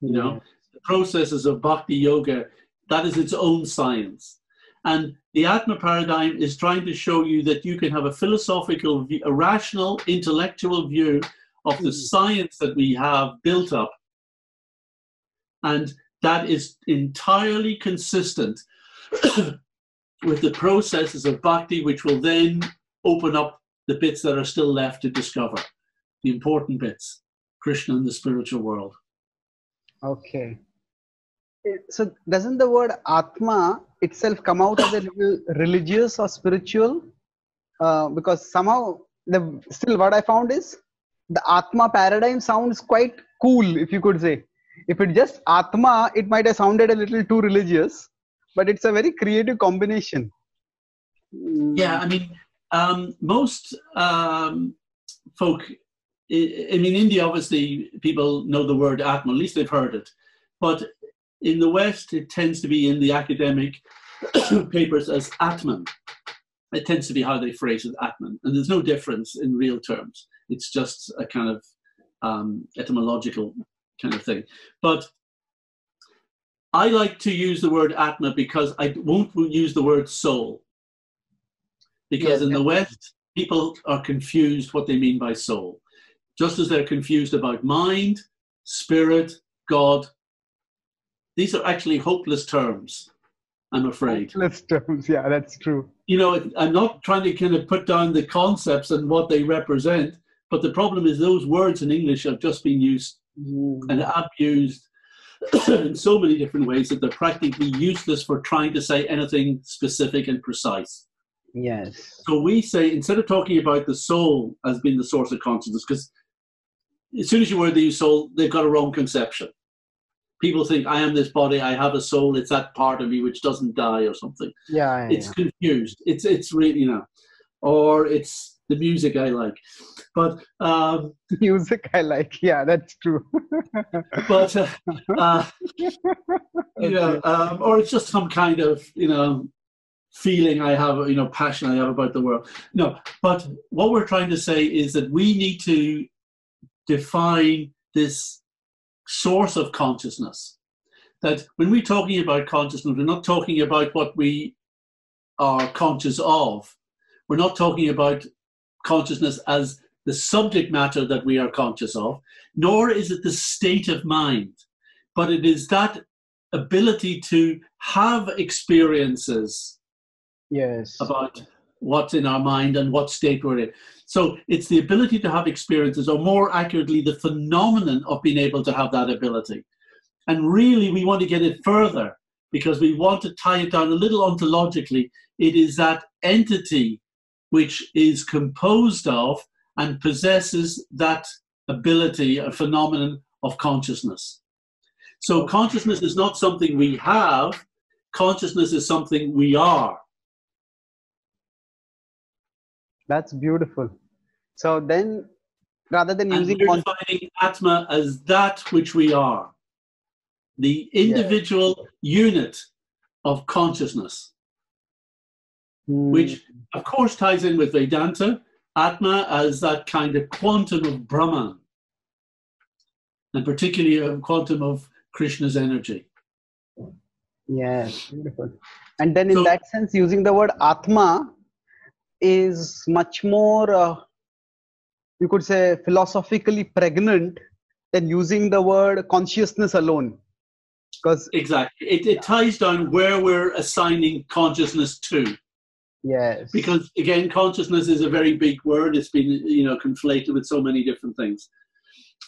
You know, yeah. the processes of bhakti yoga, that is its own science. And the Atma paradigm is trying to show you that you can have a philosophical, a rational, intellectual view of the hmm. science that we have built up. And that is entirely consistent <coughs> with the processes of bhakti, which will then open up the bits that are still left to discover, the important bits. Krishna and the spiritual world. Okay. So doesn't the word Atma itself come out as a little religious or spiritual? Uh, because somehow the still what I found is the Atma paradigm sounds quite cool, if you could say. If it just Atma, it might have sounded a little too religious, but it's a very creative combination. Yeah, I mean, um, most um, folk I mean, India, obviously, people know the word Atma, at least they've heard it. But in the West, it tends to be in the academic <coughs> papers as Atman. It tends to be how they phrase it, Atman. And there's no difference in real terms. It's just a kind of um, etymological kind of thing. But I like to use the word Atma because I won't use the word soul. Because yes, in the West, people are confused what they mean by soul just as they're confused about mind, spirit, God. These are actually hopeless terms, I'm afraid. Hopeless terms, yeah, that's true. You know, I'm not trying to kind of put down the concepts and what they represent, but the problem is those words in English have just been used mm. and abused <coughs> in so many different ways that they're practically useless for trying to say anything specific and precise. Yes. So we say instead of talking about the soul as being the source of consciousness, because as soon as you word the soul, they've got a wrong conception. People think I am this body, I have a soul, it's that part of me which doesn't die or something. Yeah, it's yeah. confused. It's it's really you know, or it's the music I like, but um, <laughs> music I like. Yeah, that's true. <laughs> but uh, uh, <laughs> you know, um, or it's just some kind of you know feeling I have, you know, passion I have about the world. No, but what we're trying to say is that we need to define this source of consciousness. That when we're talking about consciousness, we're not talking about what we are conscious of. We're not talking about consciousness as the subject matter that we are conscious of, nor is it the state of mind, but it is that ability to have experiences yes about what's in our mind and what state we're in so it's the ability to have experiences, or more accurately, the phenomenon of being able to have that ability. And really, we want to get it further because we want to tie it down a little ontologically. It is that entity which is composed of and possesses that ability, a phenomenon of consciousness. So consciousness is not something we have, consciousness is something we are. That's beautiful. So then, rather than and using we're defining Atma as that which we are, the individual unit of consciousness, Hmm, which of course ties in with Vedanta, Atma as that kind of quantum of Brahman, and particularly a quantum of Krishna's energy. yes, beautiful. And then, in So- that sense, using the word Atma is much more, uh, you could say, philosophically pregnant than using the word consciousness alone. Because Exactly. It, it ties down where we're assigning consciousness to. Yes, Because again, consciousness is a very big word. It's been, you know, conflated with so many different things.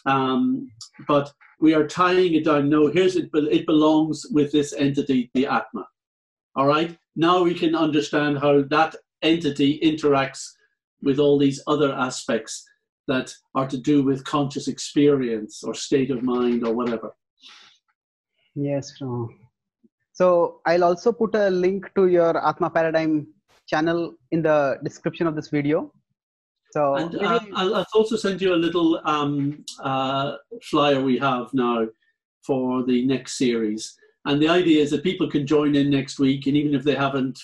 Um, but we are tying it down. No, here's it. But it belongs with this entity, the Atma. All right. Now we can understand how that entity interacts with all these other aspects that are to do with conscious experience or state of mind or whatever. Yes, no. So I'll also put a link to your Atma Paradigm channel in the description of this video. So And maybe- uh, I'll, I'll also send you a little um, uh, flyer we have now for the next series. And the idea is that people can join in next week, and even if they haven't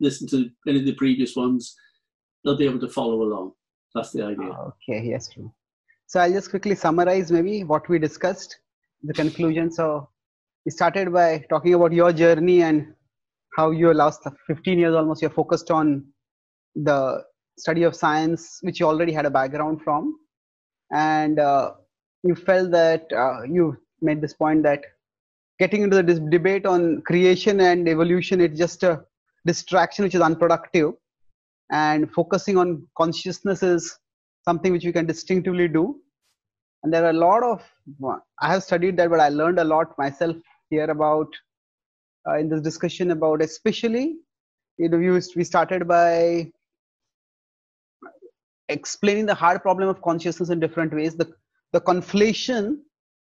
listened to any of the previous ones, they'll be able to follow along. That's the idea. okay, yes, true. So I'll just quickly summarize maybe what we discussed, the conclusion. So we started by talking about your journey and how you last 15 years almost you're focused on the study of science, which you already had a background from, and uh, you felt that uh, you made this point that getting into the debate on creation and evolution it's just a distraction which is unproductive. And focusing on consciousness is something which we can distinctively do. And there are a lot of i have studied that but i learned a lot myself here about uh, in this discussion about especially you know we, we started by explaining the hard problem of consciousness in different ways the the conflation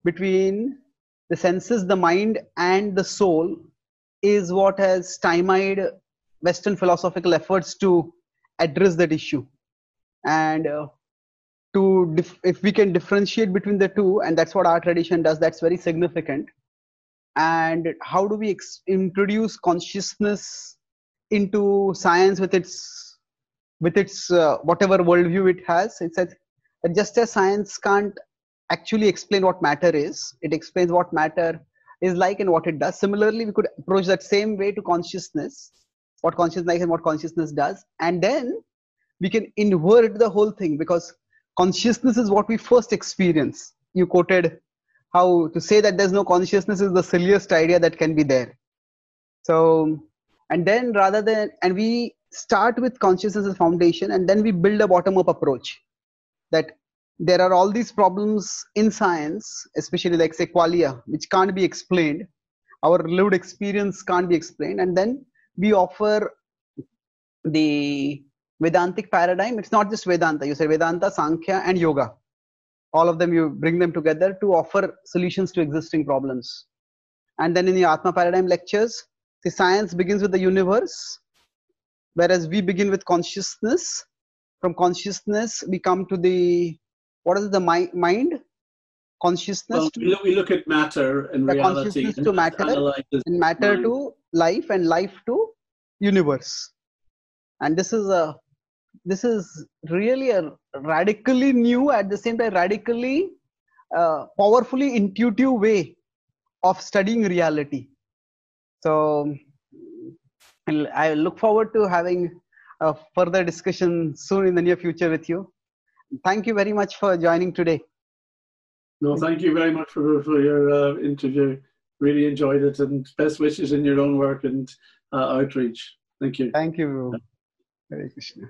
between the senses the mind and the soul is what has stymied western philosophical efforts to address that issue. And uh, to if we can differentiate between the two and that's what our tradition does that's very significant and how do we ex- introduce consciousness into science with its with its uh, whatever worldview it has? It says that just as science can't actually explain what matter is it explains what matter is like and what it does. Similarly we could approach that same way to consciousness what consciousness likes and what consciousness does. And then we can invert the whole thing because consciousness is what we first experience. You quoted how to say that there's no consciousness is the silliest idea that can be there. So and then rather than and we start with consciousness as foundation and then we build a bottom up approach that there are all these problems in science especially like say qualia which can't be explained. Our lived experience can't be explained. And then we offer the vedantic paradigm. It's not just vedanta. You say vedanta sankhya and yoga all of them you bring them together to offer solutions to existing problems. And then in the atma paradigm lectures the science begins with the universe whereas we begin with consciousness. From consciousness we come to the what is the mi- mind? Consciousness Well, we look, we look at matter and reality consciousness and to matter and matter mind. to life and life to universe. And this is a this is really a radically new at the same time radically uh, powerfully intuitive way of studying reality so I'll- look forward to having a further discussion soon in the near future with you thank you very much for joining today No, thank you very much for, for your uh, interview. Really enjoyed it and best wishes in your own work and uh, outreach. Thank you. thank you Hare krishna